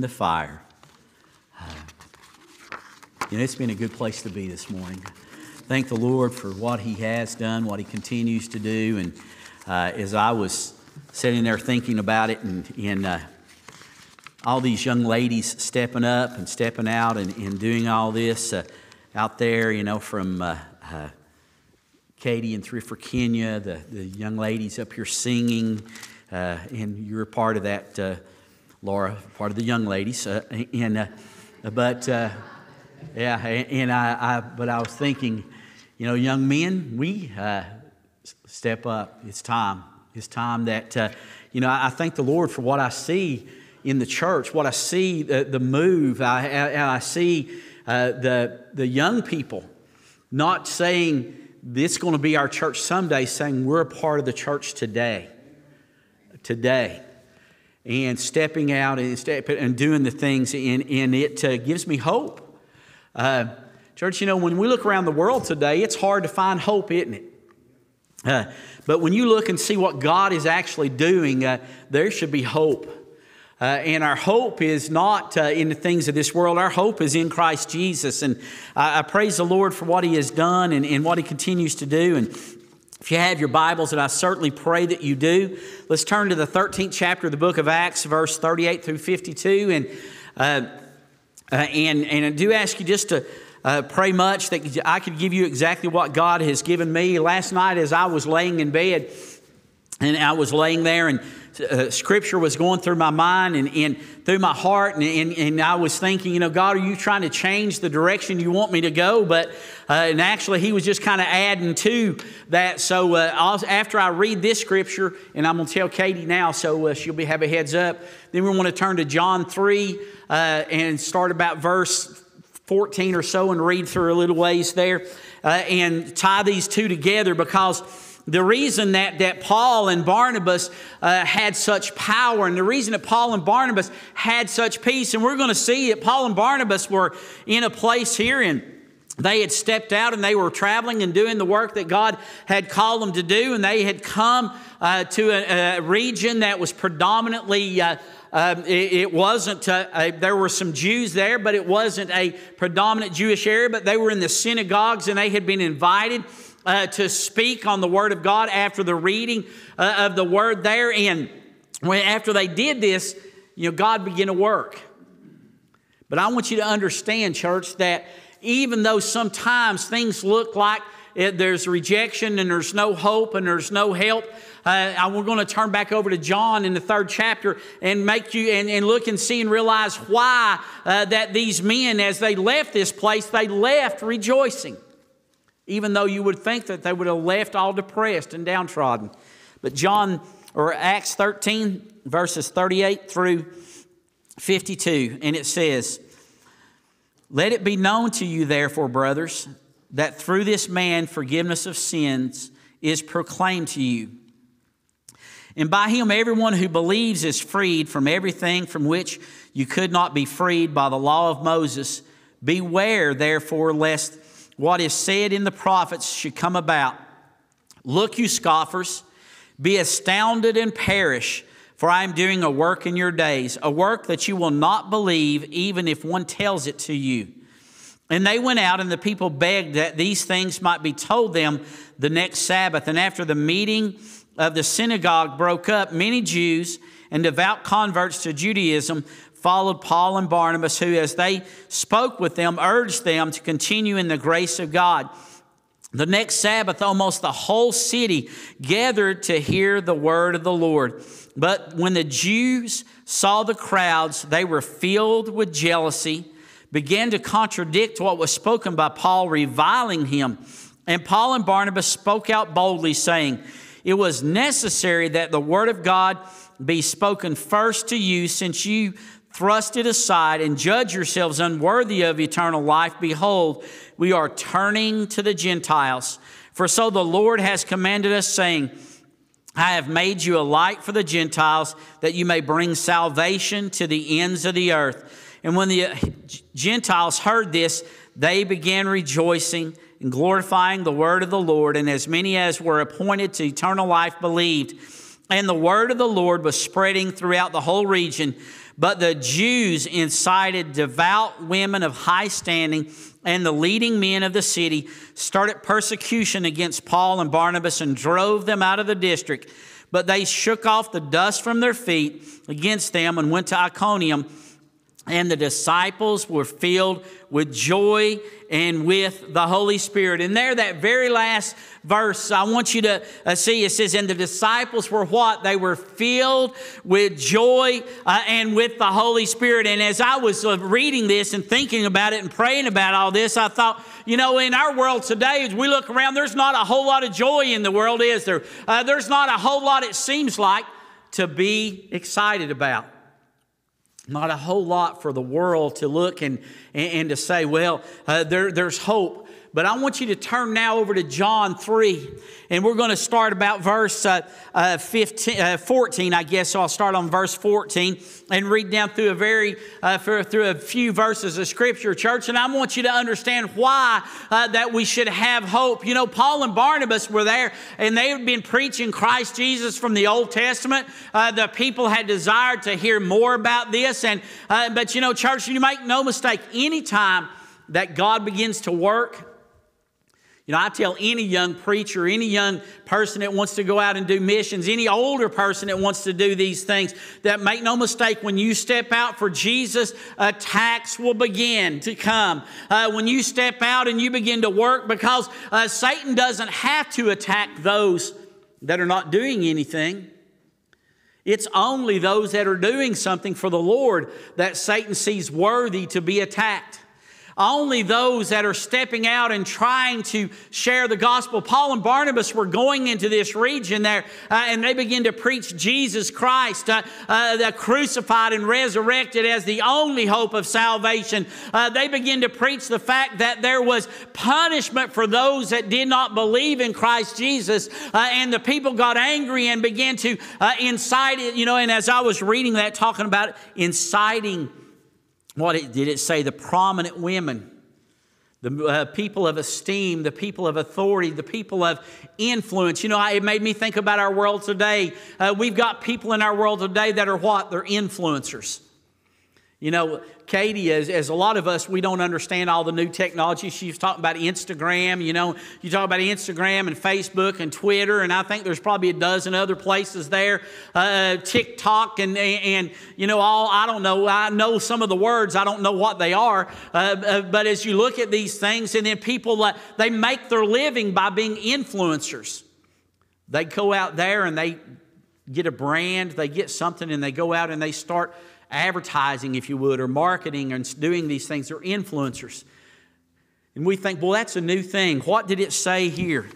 The fire. Uh, you know, it's been a good place to be this morning. Thank the Lord for what He has done, what He continues to do. And uh, as I was sitting there thinking about it, and, and uh, all these young ladies stepping up and stepping out and, and doing all this uh, out there, you know, from uh, uh, Katie and Thrift for Kenya, the, the young ladies up here singing, and you're a part of that, Laura, part of the young ladies. Uh, and uh, but uh, yeah, and I, I, but I was thinking, you know, young men, we uh, step up. It's time. It's time that uh, you know. I thank the Lord for what I see in the church, what I see the, the move. I, I, I see the the young people not saying this is going to be our church someday, saying we're a part of the church today. Today. And stepping out and, step, and doing the things, and, and it uh, gives me hope. Uh, church, you know, when we look around the world today, it's hard to find hope, isn't it? Uh, but when you look and see what God is actually doing, uh, there should be hope. Uh, and our hope is not uh, in the things of this world. Our hope is in Christ Jesus. And I, I praise the Lord for what He has done and, and what He continues to do. And if you have your Bibles, and I certainly pray that you do, let's turn to the 13th chapter of the book of Acts, verse 38 through 52. And, uh, uh, and, and I do ask you just to uh, pray much that I could give you exactly what God has given me. Last night, as I was laying in bed, and I was laying there, and uh, scripture was going through my mind and, and through my heart, and, and, and, I was thinking, you know, God, are you trying to change the direction you want me to go? But uh, and actually, He was just kind of adding to that. So uh, after I read this scripture, and I'm going to tell Katie now, so uh, she'll be have a heads up. Then we want to turn to John three uh, and start about verse 14 or so and read through a little ways there uh, and tie these two together because the reason that, that Paul and Barnabas uh, had such power and the reason that Paul and Barnabas had such peace, and we're going to see that Paul and Barnabas were in a place here and they had stepped out and they were traveling and doing the work that God had called them to do, and they had come uh, to a, a, region that was predominantly. Uh, um, it, it, wasn't, a, a, there were some Jews there, but it wasn't a predominant Jewish area, but they were in the synagogues and they had been invited uh, to speak on the Word of God after the reading uh, of the Word there. And when, after they did this, you know, God began to work. But I want you to understand, church, that even though sometimes things look like it, there's rejection and there's no hope and there's no help, uh, we're going to turn back over to John in the third chapter and make you and, and look and see and realize why uh, that these men, as they left this place, they left rejoicing even though you would think that they would have left all depressed and downtrodden. But John, or Acts 13, verses 38 through 52, and it says, Let it be known to you, therefore, brothers, that through this man forgiveness of sins is proclaimed to you. And by him, everyone who believes is freed from everything from which you could not be freed by the law of Moses. Beware, therefore, lest what is said in the prophets should come about. Look, you scoffers, be astounded and perish, for I am doing a work in your days, a work that you will not believe, even if one tells it to you. And they went out, and the people begged that these things might be told them the next Sabbath. And after the meeting of the synagogue broke up, many Jews and devout converts to Judaism followed Paul and Barnabas, who, as they spoke with them, urged them to continue in the grace of God. The next Sabbath, almost the whole city gathered to hear the word of the Lord. But when the Jews saw the crowds, they were filled with jealousy, began to contradict what was spoken by Paul, reviling him. And Paul and Barnabas spoke out boldly, saying, It was necessary that the word of God be spoken first to you, since you thrust it aside and judge yourselves unworthy of eternal life, behold, we are turning to the Gentiles. For so the Lord has commanded us, saying, I have made you a light for the Gentiles, that you may bring salvation to the ends of the earth. And when the uh, Gentiles heard this, they began rejoicing and glorifying the word of the Lord. And as many as were appointed to eternal life believed. and the word of the Lord was spreading throughout the whole region. But the Jews incited devout women of high standing and the leading men of the city, started persecution against Paul and Barnabas, and drove them out of the district. But they shook off the dust from their feet against them and went to Iconium and the disciples were filled with joy and with the Holy Spirit. And there, that very last verse, I want you to uh, see it says, And the disciples were what? They were filled with joy uh, and with the Holy Spirit. And as I was uh, reading this and thinking about it and praying about all this, I thought, you know, in our world today, as we look around, there's not a whole lot of joy in the world, is there? Uh, there's not a whole lot, it seems like, to be excited about not a whole lot for the world to look and, and, to say, well, uh, there, there's hope. But I want you to turn now over to John 3, and we're going to start about verse uh, uh, 15, uh, 14, I guess. So I'll start on verse 14 and read down through a very, uh, for, through a few verses of Scripture, church. And I want you to understand why uh, that we should have hope. You know, Paul and Barnabas were there, and they had been preaching Christ Jesus from the Old Testament. Uh, the people had desired to hear more about this. And, but, you know, church, you make no mistake, anytime that God begins to work, you know, I tell any young preacher, any young person that wants to go out and do missions, any older person that wants to do these things, that make no mistake, when you step out for Jesus, attacks will begin to come. Uh, when you step out and you begin to work, because uh, Satan doesn't have to attack those that are not doing anything. It's only those that are doing something for the Lord that Satan sees worthy to be attacked. Only those that are stepping out and trying to share the gospel. Paul and Barnabas were going into this region there uh, and they begin to preach Jesus Christ, uh, uh, the crucified and resurrected as the only hope of salvation. Uh, they begin to preach the fact that there was punishment for those that did not believe in Christ Jesus. Uh, and the people got angry and began to uh, incite it, you know. And as I was reading that, talking about inciting what it, did it say? The prominent women, the uh, people of esteem, the people of authority, the people of influence. You know, it made me think about our world today. Uh, we've got people in our world today that are what? They're influencers. You know, Katie, as, as a lot of us, we don't understand all the new technology. She's talking about Instagram. You know, you talk about Instagram and Facebook and Twitter, and I think there's probably a dozen other places there. Uh, TikTok and, and, you know, all, I don't know. I know some of the words. I don't know what they are. Uh, uh, but as you look at these things, and then people, uh, they make their living by being influencers. They go out there and they get a brand, they get something, and they go out and they start – advertising, if you would, or marketing and doing these things. They're influencers. And we think, well, that's a new thing. What did it say here?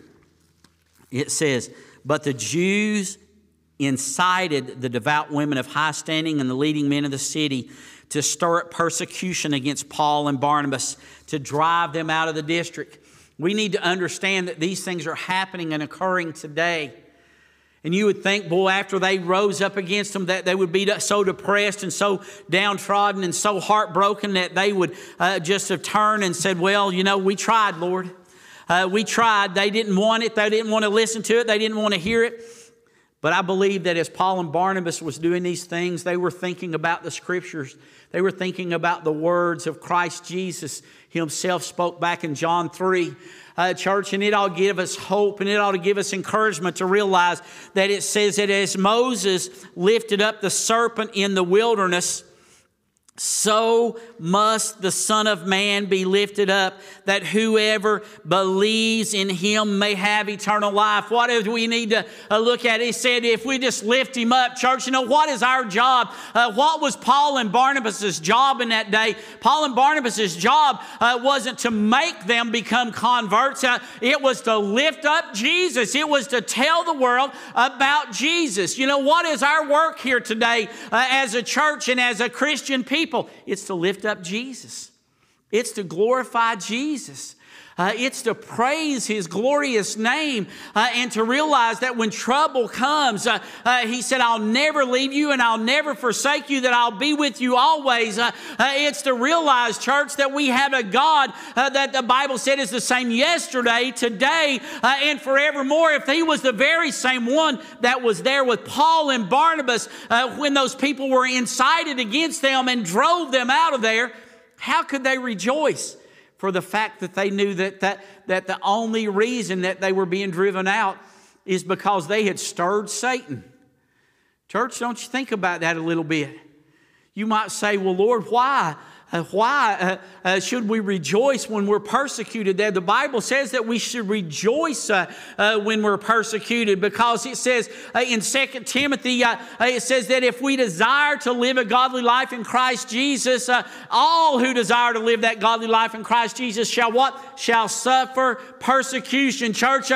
It says, But the Jews incited the devout women of high standing and the leading men of the city to stir up persecution against Paul and Barnabas, to drive them out of the district. We need to understand that these things are happening and occurring today. And you would think, boy, after they rose up against them, that they would be so depressed and so downtrodden and so heartbroken that they would uh, just have turned and said, Well, you know, we tried, Lord. Uh, we tried. They didn't want it. They didn't want to listen to it. They didn't want to hear it. But I believe that as Paul and Barnabas was doing these things, they were thinking about the scriptures. They were thinking about the words of Christ Jesus himself spoke back in John 3 uh, church, and it ought to give us hope and it ought to give us encouragement to realize that it says that as Moses lifted up the serpent in the wilderness, so must the Son of Man be lifted up, that whoever believes in him may have eternal life. What do we need to uh, look at? He said, if we just lift him up, church, you know, what is our job? Uh, what was Paul and Barnabas' job in that day? Paul and Barnabas' job uh, wasn't to make them become converts, uh, it was to lift up Jesus. It was to tell the world about Jesus. You know, what is our work here today uh, as a church and as a Christian people? People. It's to lift up Jesus, it's to glorify Jesus. Uh, it's to praise his glorious name uh, and to realize that when trouble comes, uh, uh he said, I'll never leave you and I'll never forsake you, that I'll be with you always. Uh, uh, it's to realize, church, that we have a God that the Bible said is the same yesterday, today, and forevermore. If he was the very same one that was there with Paul and Barnabas when those people were incited against them and drove them out of there, how could they rejoice? For the fact that they knew that, that, that the only reason that they were being driven out is because they had stirred Satan. Church, don't you think about that a little bit? You might say, Well, Lord, why? Uh, why uh, uh, should we rejoice when we're persecuted? There, the Bible says that we should rejoice uh, uh, when we're persecuted because it says uh, in 2 Timothy, it says that if we desire to live a godly life in Christ Jesus, all who desire to live that godly life in Christ Jesus shall what? Shall suffer persecution. Church,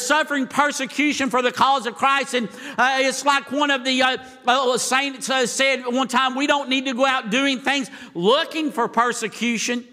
suffering persecution for the cause of Christ. And it's like one of the saints said one time, we don't need to go out doing things looking for persecution.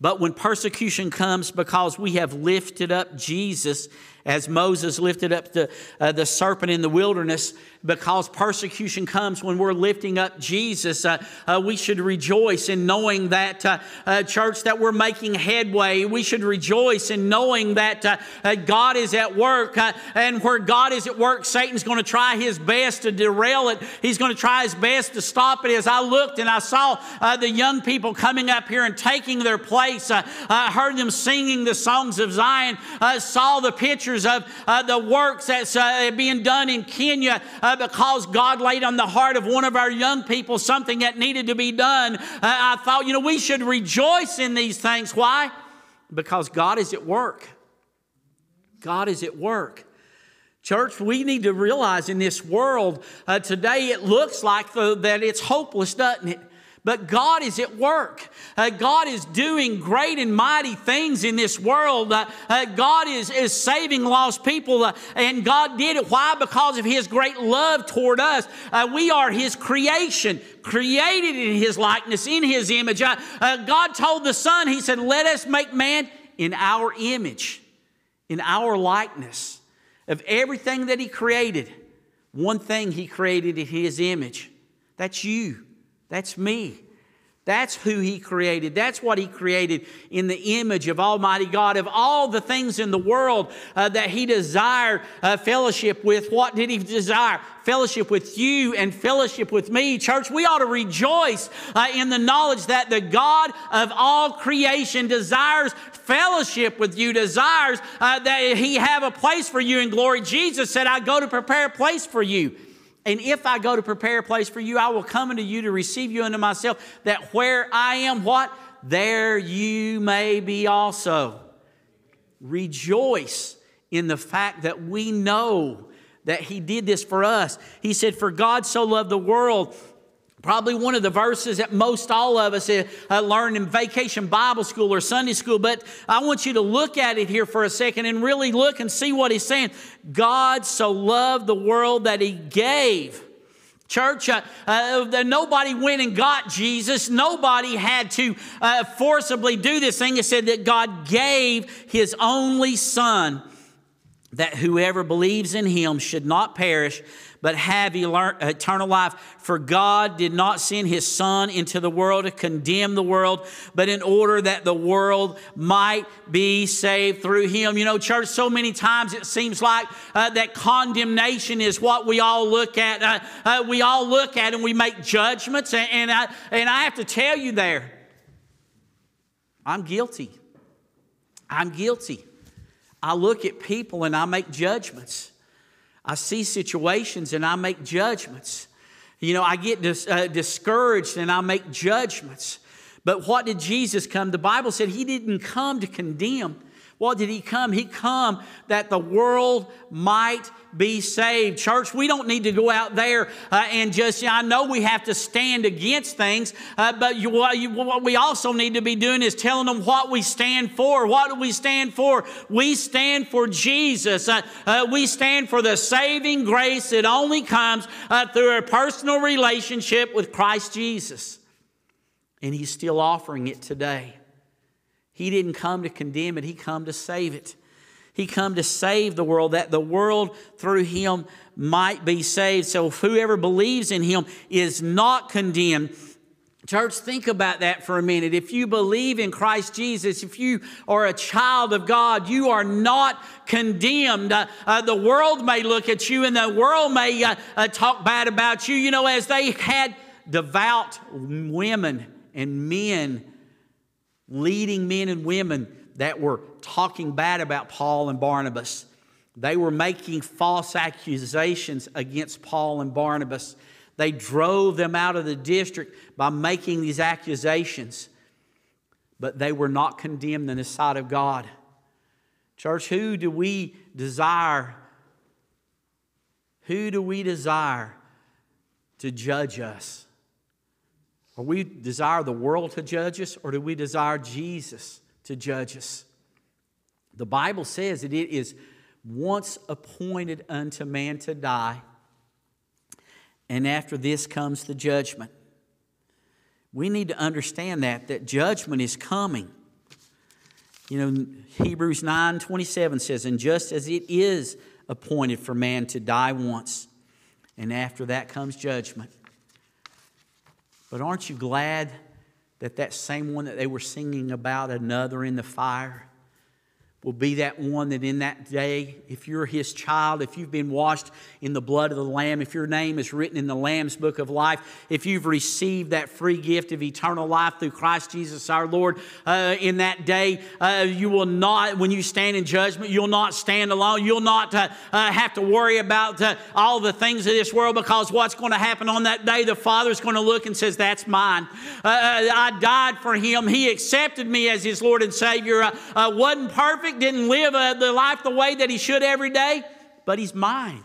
But when persecution comes because we have lifted up Jesus as Moses lifted up the, uh, the serpent in the wilderness, because persecution comes when we're lifting up Jesus, uh, uh, we should rejoice in knowing that, uh, uh, church, that we're making headway. We should rejoice in knowing that uh, God is at work. and where God is at work, Satan's going to try his best to derail it. He's going to try his best to stop it. As I looked and I saw the young people coming up here and taking their place, I heard them singing the songs of Zion, I saw the pictures of uh, the works that's uh, being done in Kenya because God laid on the heart of one of our young people something that needed to be done. Uh, I thought, you know, we should rejoice in these things. Why? Because God is at work. God is at work. Church, we need to realize in this world uh, today it looks like the, that it's hopeless, doesn't it? But God is at work. Uh, God is doing great and mighty things in this world. Uh, uh, God is, is saving lost people. Uh, and God did it. Why? Because of His great love toward us. Uh, we are His creation, created in His likeness, in His image. Uh, God told the Son, He said, Let us make man in our image, in our likeness. Of everything that He created, one thing He created in His image. That's you. That's me. That's who He created. That's what He created in the image of Almighty God. Of all the things in the world uh, that He desired uh, fellowship with, what did He desire? Fellowship with you and fellowship with me. Church, we ought to rejoice uh, in the knowledge that the God of all creation desires fellowship with you, desires uh, that He have a place for you in glory. Jesus said, I go to prepare a place for you. And if I go to prepare a place for you, I will come unto you to receive you unto myself, that where I am, what? There you may be also. Rejoice in the fact that we know that He did this for us. He said, For God so loved the world Probably one of the verses that most all of us uh, learn in vacation Bible school or Sunday school, but I want you to look at it here for a second and really look and see what he's saying. God so loved the world that he gave. Church, uh, uh, nobody went and got Jesus. Nobody had to uh, forcibly do this thing. It said that God gave his only Son that whoever believes in him should not perish but have eternal life. For God did not send his Son into the world to condemn the world, but in order that the world might be saved through him. You know, church, so many times it seems like uh, that condemnation is what we all look at. Uh, uh, we all look at and we make judgments. And, and, I, and I have to tell you there, I'm guilty. I'm guilty. I look at people and I make judgments. I see situations and I make judgments. You know, I get dis, uh, discouraged and I make judgments. But what did Jesus come? The Bible said he didn't come to condemn, what did he come? He come that the world might be saved. Church, we don't need to go out there uh, and just, I know we have to stand against things, uh, but you, what, you, what we also need to be doing is telling them what we stand for. What do we stand for? We stand for Jesus. Uh, uh we stand for the saving grace that only comes uh, through a personal relationship with Christ Jesus. And He's still offering it today. He didn't come to condemn it, He come to save it. He come to save the world, that the world through him might be saved. So whoever believes in him is not condemned. Church, think about that for a minute. If you believe in Christ Jesus, if you are a child of God, you are not condemned. Uh, uh, the world may look at you and the world may uh, uh talk bad about you. You know, as they had devout women and men, leading men and women that were talking bad about Paul and Barnabas. They were making false accusations against Paul and Barnabas. They drove them out of the district by making these accusations, but they were not condemned in the sight of God. Church, who do we desire? Who do we desire to judge us? Or we desire the world to judge us, or do we desire Jesus to judge us? The Bible says that it is once appointed unto man to die, and after this comes the judgment. We need to understand that, that judgment is coming. You know, Hebrews 9 27 says, And just as it is appointed for man to die once, and after that comes judgment. But aren't you glad that that same one that they were singing about, another in the fire, will be that one that in that day, if you're his child, if you've been washed in the blood of the Lamb, if your name is written in the Lamb's book of life, if you've received that free gift of eternal life through Christ Jesus our Lord, uh, in that day, uh, you will not, when you stand in judgment, you'll not stand alone. You'll not uh, uh have to worry about uh, all the things of this world because what's going to happen on that day, the Father's going to look and says, That's mine. Uh, I died for him. He accepted me as his Lord and Savior. I wasn't perfect didn't live uh, the life the way that he should every day, but he's mine.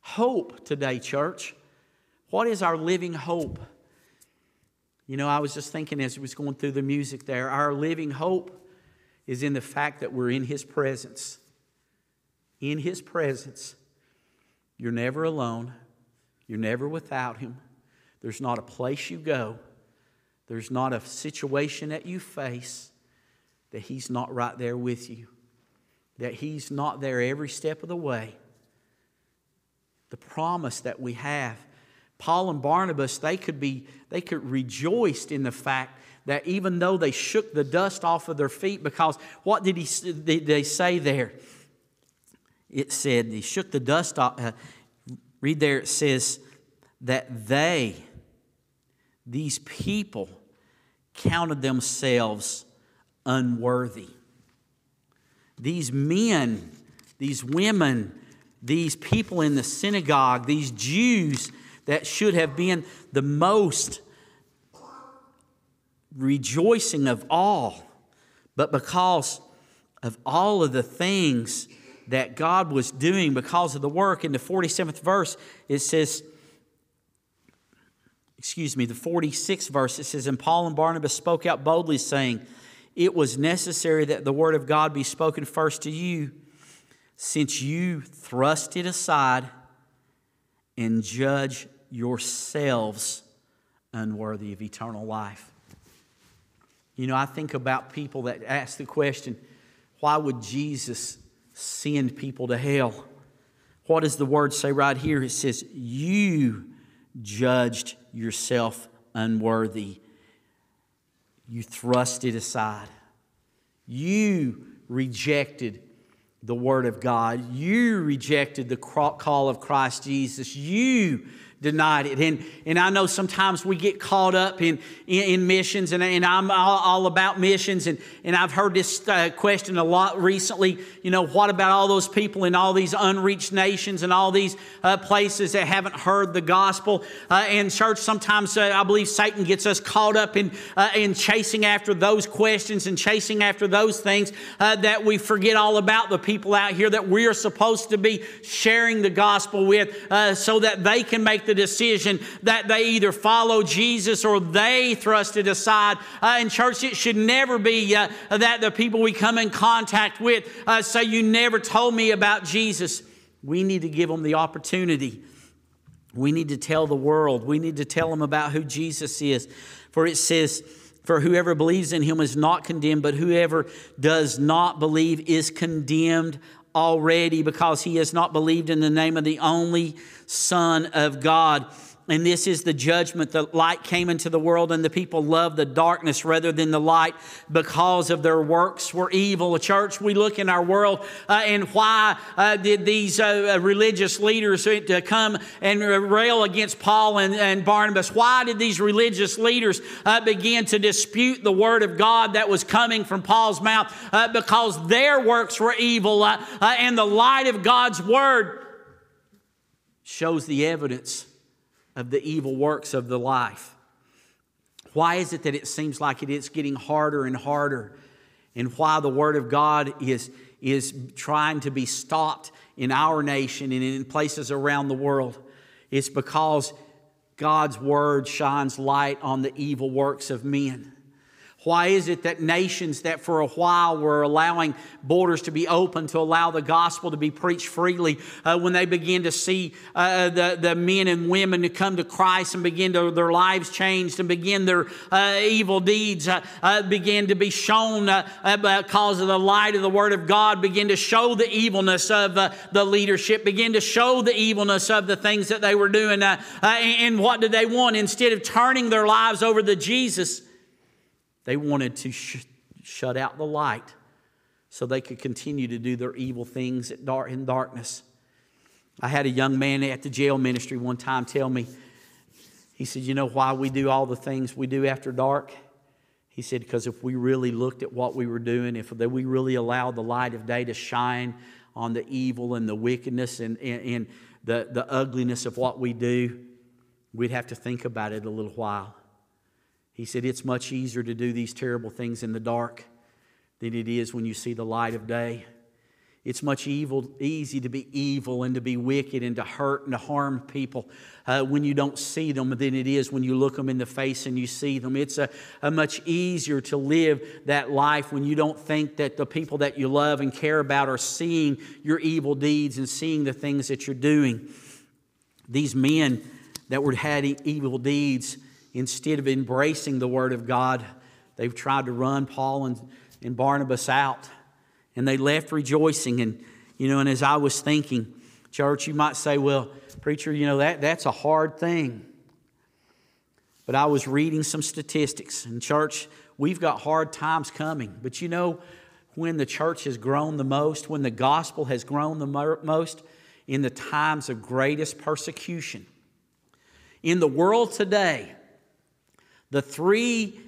Hope today, church. What is our living hope? You know, I was just thinking as I was going through the music there, our living hope is in the fact that we're in his presence. In his presence. You're never alone. You're never without him. There's not a place you go. There's not a situation that you face that He's not right there with you, that He's not there every step of the way. The promise that we have. Paul and Barnabas, they could be, they could rejoice in the fact that even though they shook the dust off of their feet, because what did he did they say there? It said he shook the dust off. Uh, read there, it says that they, these people, counted themselves unworthy. These men, these women, these people in the synagogue, these Jews that should have been the most rejoicing of all, but because of all of the things that God was doing because of the work. In the 47th verse, it says, excuse me, the 46th verse, it says, And Paul and Barnabas spoke out boldly, saying, it was necessary that the word of God be spoken first to you, since you thrust it aside and judge yourselves unworthy of eternal life. You know, I think about people that ask the question, why would Jesus send people to hell? What does the word say right here? It says, You judged yourself unworthy you thrust it aside. You rejected the Word of God. You rejected the call of Christ Jesus. You denied it. And, and I know sometimes we get caught up in, in, in missions, and, and I'm all, all, about missions. And, and I've heard this uh, question a lot recently. You know, what about all those people in all these unreached nations and all these uh, places that haven't heard the gospel? Uh, and church, sometimes uh, I believe Satan gets us caught up in, uh, in chasing after those questions and chasing after those things uh, that we forget all about the people out here that we are supposed to be sharing the gospel with so that they can make the decision that they either follow Jesus or they thrust it aside. Uh, in church, it should never be uh, that the people we come in contact with uh, say, You never told me about Jesus. We need to give them the opportunity. We need to tell the world. We need to tell them about who Jesus is. For it says For whoever believes in him is not condemned, but whoever does not believe is condemned already because he has not believed in the name of the only Son of God. And this is the judgment. The light came into the world, and the people loved the darkness rather than the light because of their works were evil. Church, we look in our world, uh, and why uh, did these uh, uh religious leaders uh, come and rail against Paul and, and Barnabas? Why did these religious leaders uh, begin to dispute the word of God that was coming from Paul's mouth? because their works were evil, and the light of God's word shows the evidence of the evil works of the life. Why is it that it seems like it is getting harder and harder? And why the Word of God is, is trying to be stopped in our nation and in places around the world? It's because God's Word shines light on the evil works of men. Why is it that nations that for a while were allowing borders to be open to allow the gospel to be preached freely, uh, when they begin to see uh, the, the men and women to come to Christ and begin to their lives changed and begin their uh, evil deeds uh, uh, begin to be shown uh, because of the light of the Word of God, begin to show the evilness of the leadership, begin to show the evilness of the things that they were doing. and what did they want? Instead of turning their lives over to Jesus, they wanted to sh- shut out the light so they could continue to do their evil things in darkness. I had a young man at the jail ministry one time tell me, he said, You know why we do all the things we do after dark? He said, Because if we really looked at what we were doing, if we really allowed the light of day to shine on the evil and the wickedness and, and, and the, the ugliness of what we do, we'd have to think about it a little while. He said, It's much easier to do these terrible things in the dark than it is when you see the light of day. It's much evil, easy to be evil and to be wicked and to hurt and to harm people uh, when you don't see them than it is when you look them in the face and you see them. It's a, a much easier to live that life when you don't think that the people that you love and care about are seeing your evil deeds and seeing the things that you're doing. These men that were had evil deeds instead of embracing the Word of God, they've tried to run Paul and, and Barnabas out. And they left rejoicing. And, you know, and as I was thinking, church, you might say, well, preacher, you know, that, that's a hard thing. But I was reading some statistics. And, church, we've got hard times coming. But you know, when the church has grown the most, when the gospel has grown the most, in the times of greatest persecution. In the world today, the three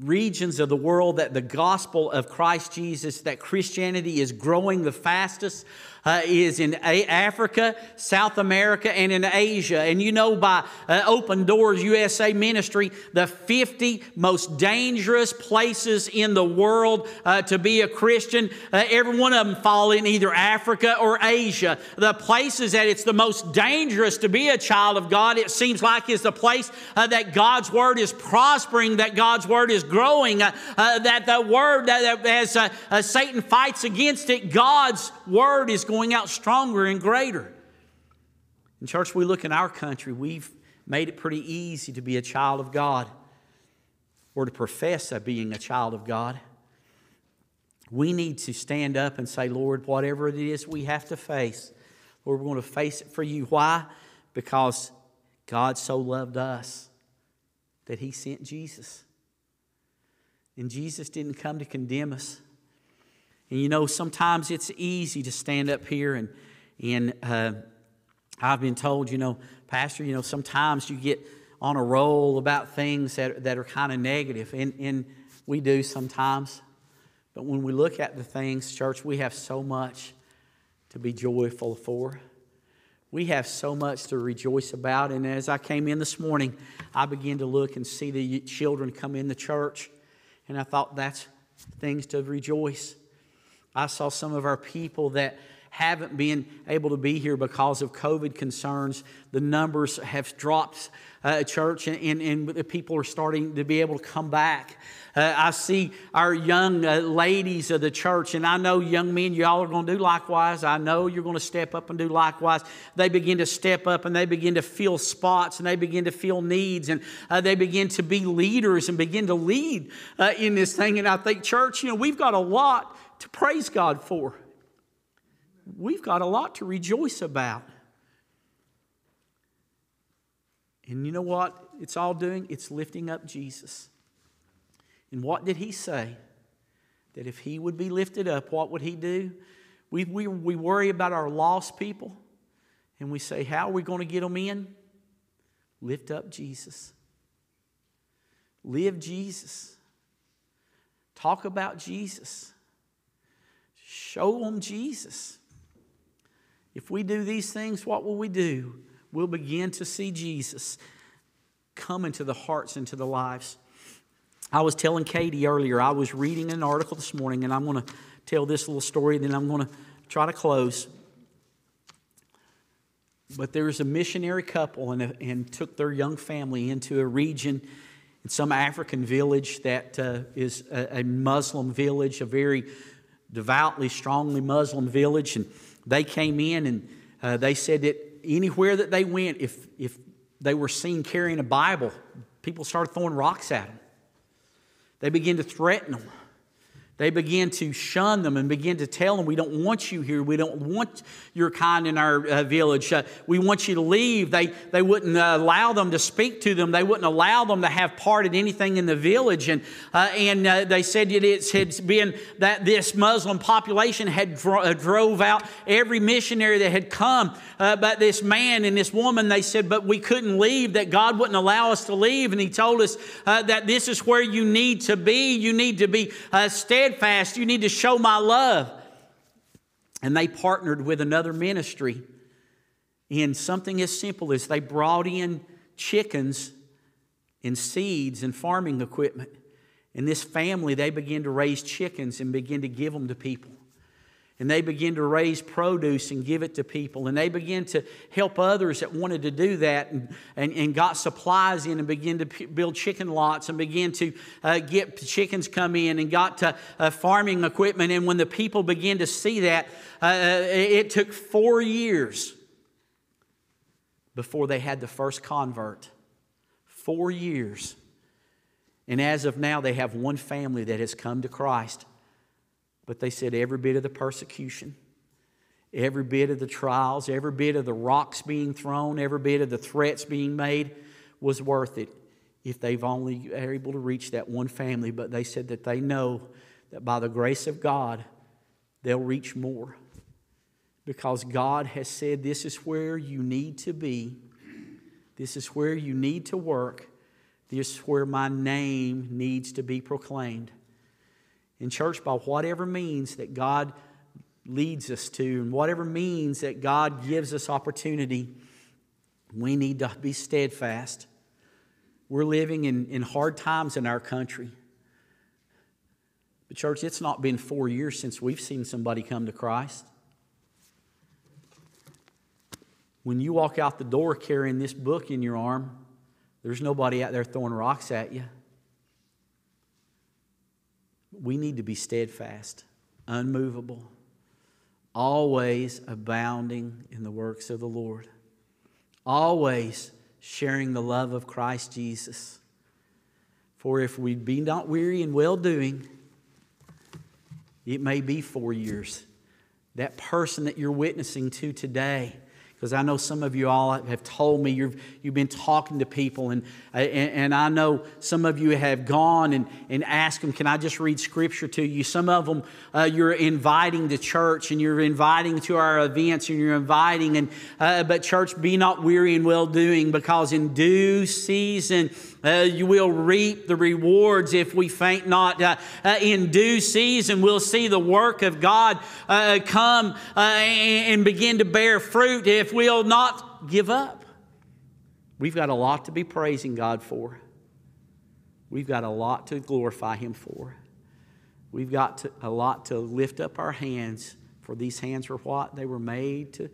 regions of the world that the gospel of Christ Jesus, that Christianity is growing the fastest, uh, is in A- Africa, South America, and in Asia. And you know by uh, Open Doors USA Ministry, the 50 most dangerous places in the world uh, to be a Christian, uh, every one of them fall in either Africa or Asia. The places that it's the most dangerous to be a child of God, it seems like is the place uh, that God's Word is prospering, that God's Word is growing, uh, that the Word, that, that as Satan fights against it, God's Word is going going out stronger and greater. In church, we look in our country, we've made it pretty easy to be a child of God or to profess of being a child of God. We need to stand up and say, Lord, whatever it is we have to face, Lord, we're going to face it for you. Why? Because God so loved us that He sent Jesus. And Jesus didn't come to condemn us. And you know, sometimes it's easy to stand up here and, and uh, I've been told, you know, Pastor, you know, sometimes you get on a roll about things that, that are kind of negative, and, and we do sometimes. But when we look at the things, church, we have so much to be joyful for. We have so much to rejoice about. And as I came in this morning, I began to look and see the children come in the church, and I thought that's things to rejoice. I saw some of our people that haven't been able to be here because of COVID concerns. The numbers have dropped uh, church, and, and, and the people are starting to be able to come back. Uh, I see our young uh, ladies of the church, and I know young men, y'all are going to do likewise. I know you're going to step up and do likewise. They begin to step up and they begin to fill spots and they begin to fill needs and uh, they begin to be leaders and begin to lead uh, in this thing. And I think, church, you know, we've got a lot to praise God for. We've got a lot to rejoice about. And you know what it's all doing? It's lifting up Jesus. And what did he say? That if he would be lifted up, what would he do? We, we, we worry about our lost people and we say, How are we going to get them in? Lift up Jesus. Live Jesus. Talk about Jesus. Show them Jesus. If we do these things, what will we do? We'll begin to see Jesus come into the hearts, into the lives. I was telling Katie earlier, I was reading an article this morning, and I'm going to tell this little story, then I'm going to try to close. But there was a missionary couple and, and took their young family into a region in some African village that uh, is a, a Muslim village, a very devoutly, strongly Muslim village. And they came in and uh, they said that anywhere that they went, if, if they were seen carrying a Bible, people started throwing rocks at them. They began to threaten them. They began to shun them and begin to tell them, We don't want you here. We don't want your kind in our uh, village. Uh, we want you to leave. They, they wouldn't uh, allow them to speak to them. They wouldn't allow them to have part in anything in the village. And, uh, and uh, they said that it had been that this Muslim population had dro- uh, drove out every missionary that had come. but this man and this woman, they said, But we couldn't leave, that God wouldn't allow us to leave. And He told us that this is where you need to be. You need to be steadfast steadfast. You need to show my love. And they partnered with another ministry in something as simple as they brought in chickens and seeds and farming equipment. And this family, they began to raise chickens and begin to give them to people and they begin to raise produce and give it to people. And they begin to help others that wanted to do that and, and, and got supplies in and begin to p- build chicken lots and begin to uh, get chickens come in and got to, uh, farming equipment. And when the people began to see that, uh, uh it took four years before they had the first convert. Four years. And as of now, they have one family that has come to Christ. But they said every bit of the persecution, every bit of the trials, every bit of the rocks being thrown, every bit of the threats being made was worth it if they've only are able to reach that one family. But they said that they know that by the grace of God, they'll reach more. Because God has said, This is where you need to be. This is where you need to work. This is where my name needs to be proclaimed in church by whatever means that God leads us to and whatever means that God gives us opportunity, we need to be steadfast. We're living in, in hard times in our country. But, church, it's not been four years since we've seen somebody come to Christ. When you walk out the door carrying this book in your arm, there's nobody out there throwing rocks at you. We need to be steadfast, unmovable, always abounding in the works of the Lord, always sharing the love of Christ Jesus. For if we be not weary in well doing, it may be four years. That person that you're witnessing to today, because I know some of you all have told me you've, you've been talking to people, and, and, and, I know some of you have gone and, and asked them, Can I just read scripture to you? Some of them uh, you're inviting to church, and you're inviting to our events, and you're inviting, and, uh, but church, be not weary in well doing, because in due season, uh, you will reap the rewards if we faint not. Uh, uh, in due season, we'll see the work of God uh, come uh, and begin to bear fruit if we'll not give up. We've got a lot to be praising God for. We've got a lot to glorify Him for. We've got to, a lot to lift up our hands For these hands were what? They were made to,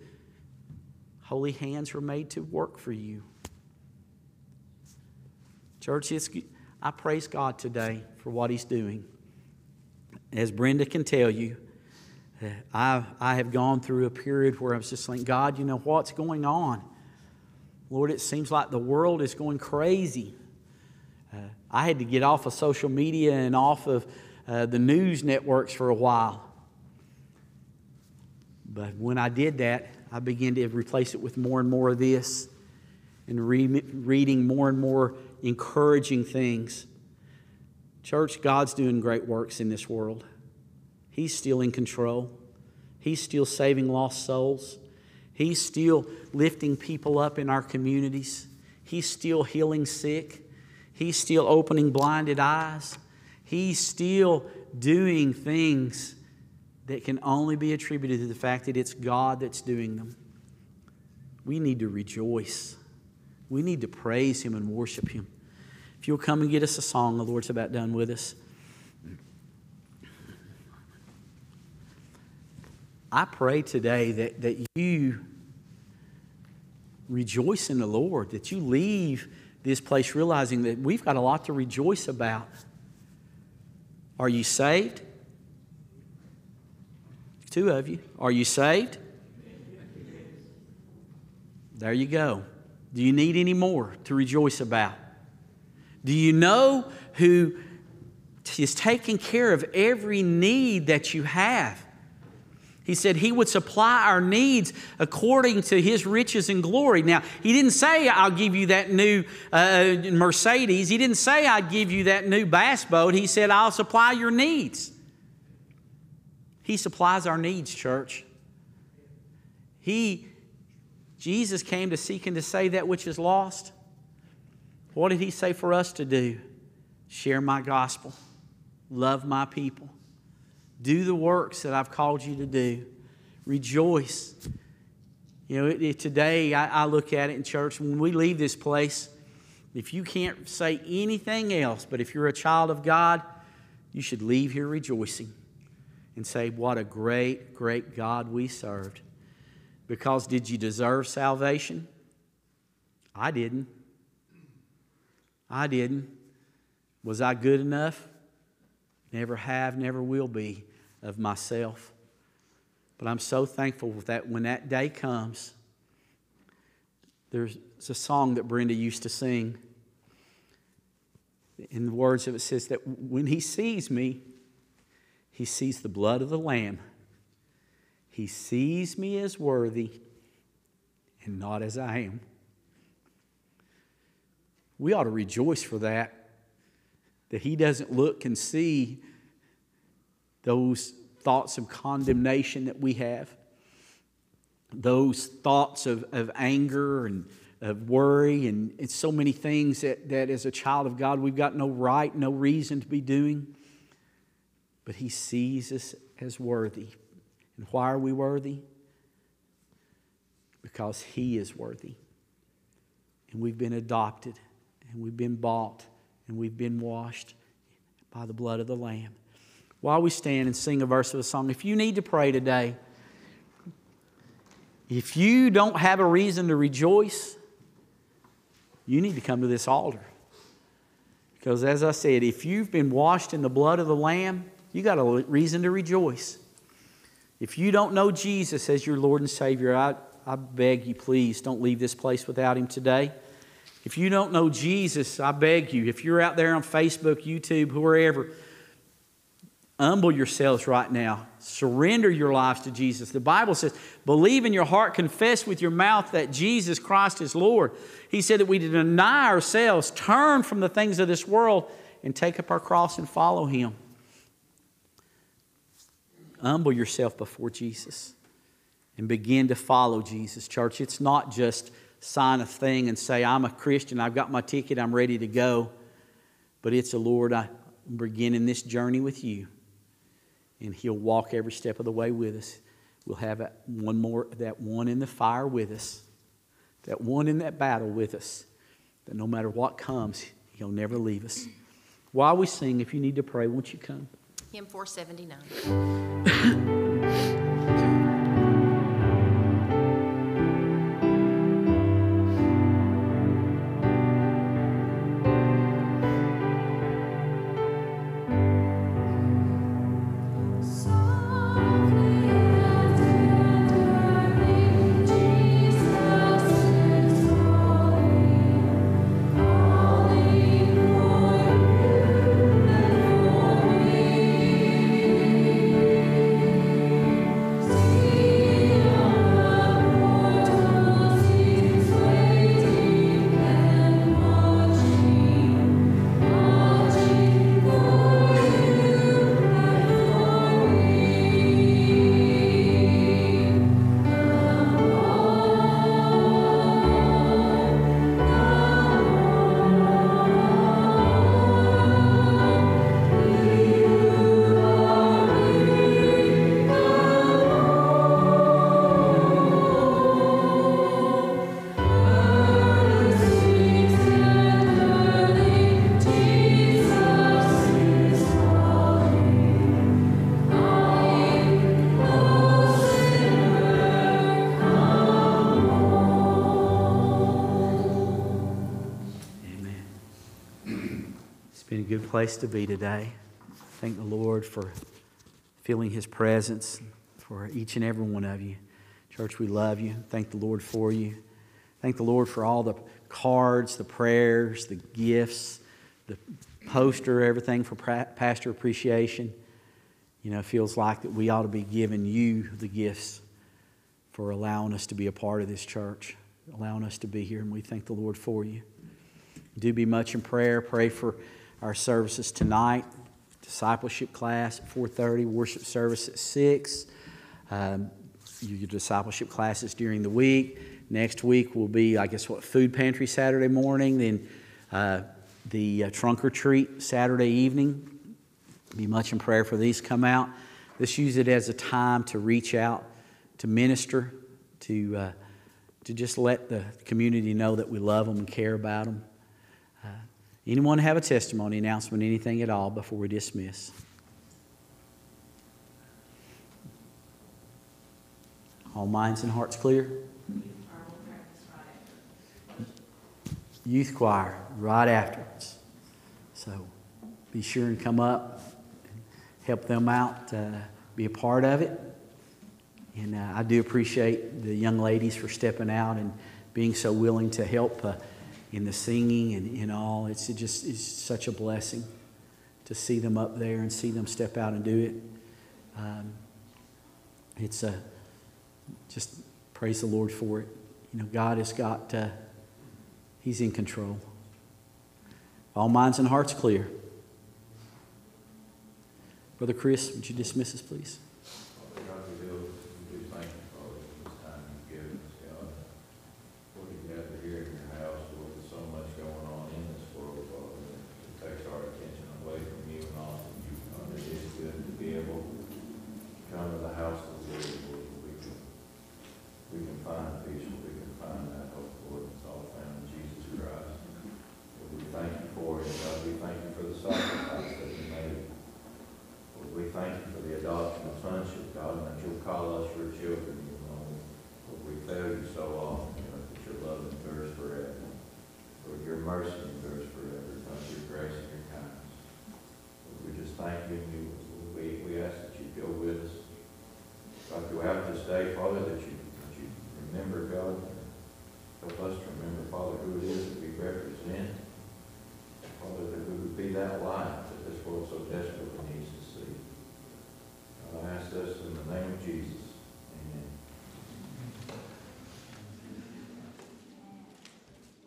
holy hands were made to work for you. Church, I praise God today for what He's doing. As Brenda can tell you, uh, I, I have gone through a period where I was just like, God, you know what's going on? Lord, it seems like the world is going crazy. Uh, I had to get off of social media and off of uh, the news networks for a while. But when I did that, I began to replace it with more and more of this and re- reading more and more encouraging things. Church, God's doing great works in this world. He's still in control. He's still saving lost souls. He's still lifting people up in our communities. He's still healing sick. He's still opening blinded eyes. He's still doing things that can only be attributed to the fact that it's God that's doing them. We need to rejoice. We need to praise Him and worship Him. If you'll come and get us a song, the Lord's about done with us. I pray today that, that you rejoice in the Lord, that you leave this place realizing that we've got a lot to rejoice about. Are you saved? Two of you. Are you saved? There you go. Do you need any more to rejoice about? Do you know who is taking care of every need that you have? He said he would supply our needs according to his riches and glory. Now, he didn't say, I'll give you that new uh, Mercedes. He didn't say, I'd give you that new bass boat. He said, I'll supply your needs. He supplies our needs, church. He, Jesus came to seek and to save that which is lost. What did he say for us to do? Share my gospel, love my people, do the works that I've called you to do, rejoice. You know, it, it, today I, I look at it in church, when we leave this place, if you can't say anything else, but if you're a child of God, you should leave here rejoicing and say, What a great, great God we served. Because did you deserve salvation? I didn't. I didn't. Was I good enough? Never have, never will be of myself. But I'm so thankful that when that day comes, there's a song that Brenda used to sing. In the words of it says that when he sees me, he sees the blood of the Lamb. He sees me as worthy and not as I am. We ought to rejoice for that, that He doesn't look and see those thoughts of condemnation that we have, those thoughts of, of anger and of worry, and, and so many things that, that as a child of God we've got no right, no reason to be doing. But He sees us as worthy. And why are we worthy? Because He is worthy. And we've been adopted and we've been bought and we've been washed by the blood of the Lamb. While we stand and sing a verse of a song, if you need to pray today, if you don't have a reason to rejoice, you need to come to this altar. Because as I said, if you've been washed in the blood of the Lamb, you got a reason to rejoice. If you don't know Jesus as your Lord and Savior, I, I beg you, please don't leave this place without Him today. If you don't know Jesus, I beg you, if you're out there on Facebook, YouTube, wherever, humble yourselves right now. Surrender your lives to Jesus. The Bible says, believe in your heart, confess with your mouth that Jesus Christ is Lord. He said that we deny ourselves, turn from the things of this world, and take up our cross and follow Him. Humble yourself before Jesus and begin to follow Jesus, church. It's not just sign a thing and say, I'm a Christian, I've got my ticket, I'm ready to go. But it's a Lord, I'm beginning this journey with you. And He'll walk every step of the way with us. We'll have one more, that one in the fire with us, that one in that battle with us, that no matter what comes, He'll never leave us. While we sing, if you need to pray, won't you come? Hymn 479. place to be today. Thank the Lord for feeling His presence for each and every one of you. Church, we love you. Thank the Lord for you. Thank the Lord for all the cards, the prayers, the gifts, the poster, everything for pastor appreciation. You know, it feels like that we ought to be giving you the gifts for allowing us to be a part of this church, allowing us to be here, and we thank the Lord for you. Do be much in prayer. Pray for our services tonight. Discipleship class at 4:30, worship service at 6. Um, your discipleship classes during the week. Next week will be, I guess, what food pantry Saturday morning. Then uh, the uh, trunk or treat Saturday evening. Be much in prayer for these come out. Let's use it as a time to reach out, to minister, to uh, to just let the community know that we love them and care about them. Anyone have a testimony, announcement, anything at all before we dismiss? All minds and hearts clear? Youth choir right afterwards. So be sure and come up, and help them out, uh, be a part of it. And uh, I do appreciate the young ladies for stepping out and being so willing to help uh, in the singing and in all. It's just it's such a blessing to see them up there and see them step out and do it. Um, it's a just praise the Lord for it. You know, God has got, uh, He's in control. All minds and hearts clear. Brother Chris, would you dismiss us, please?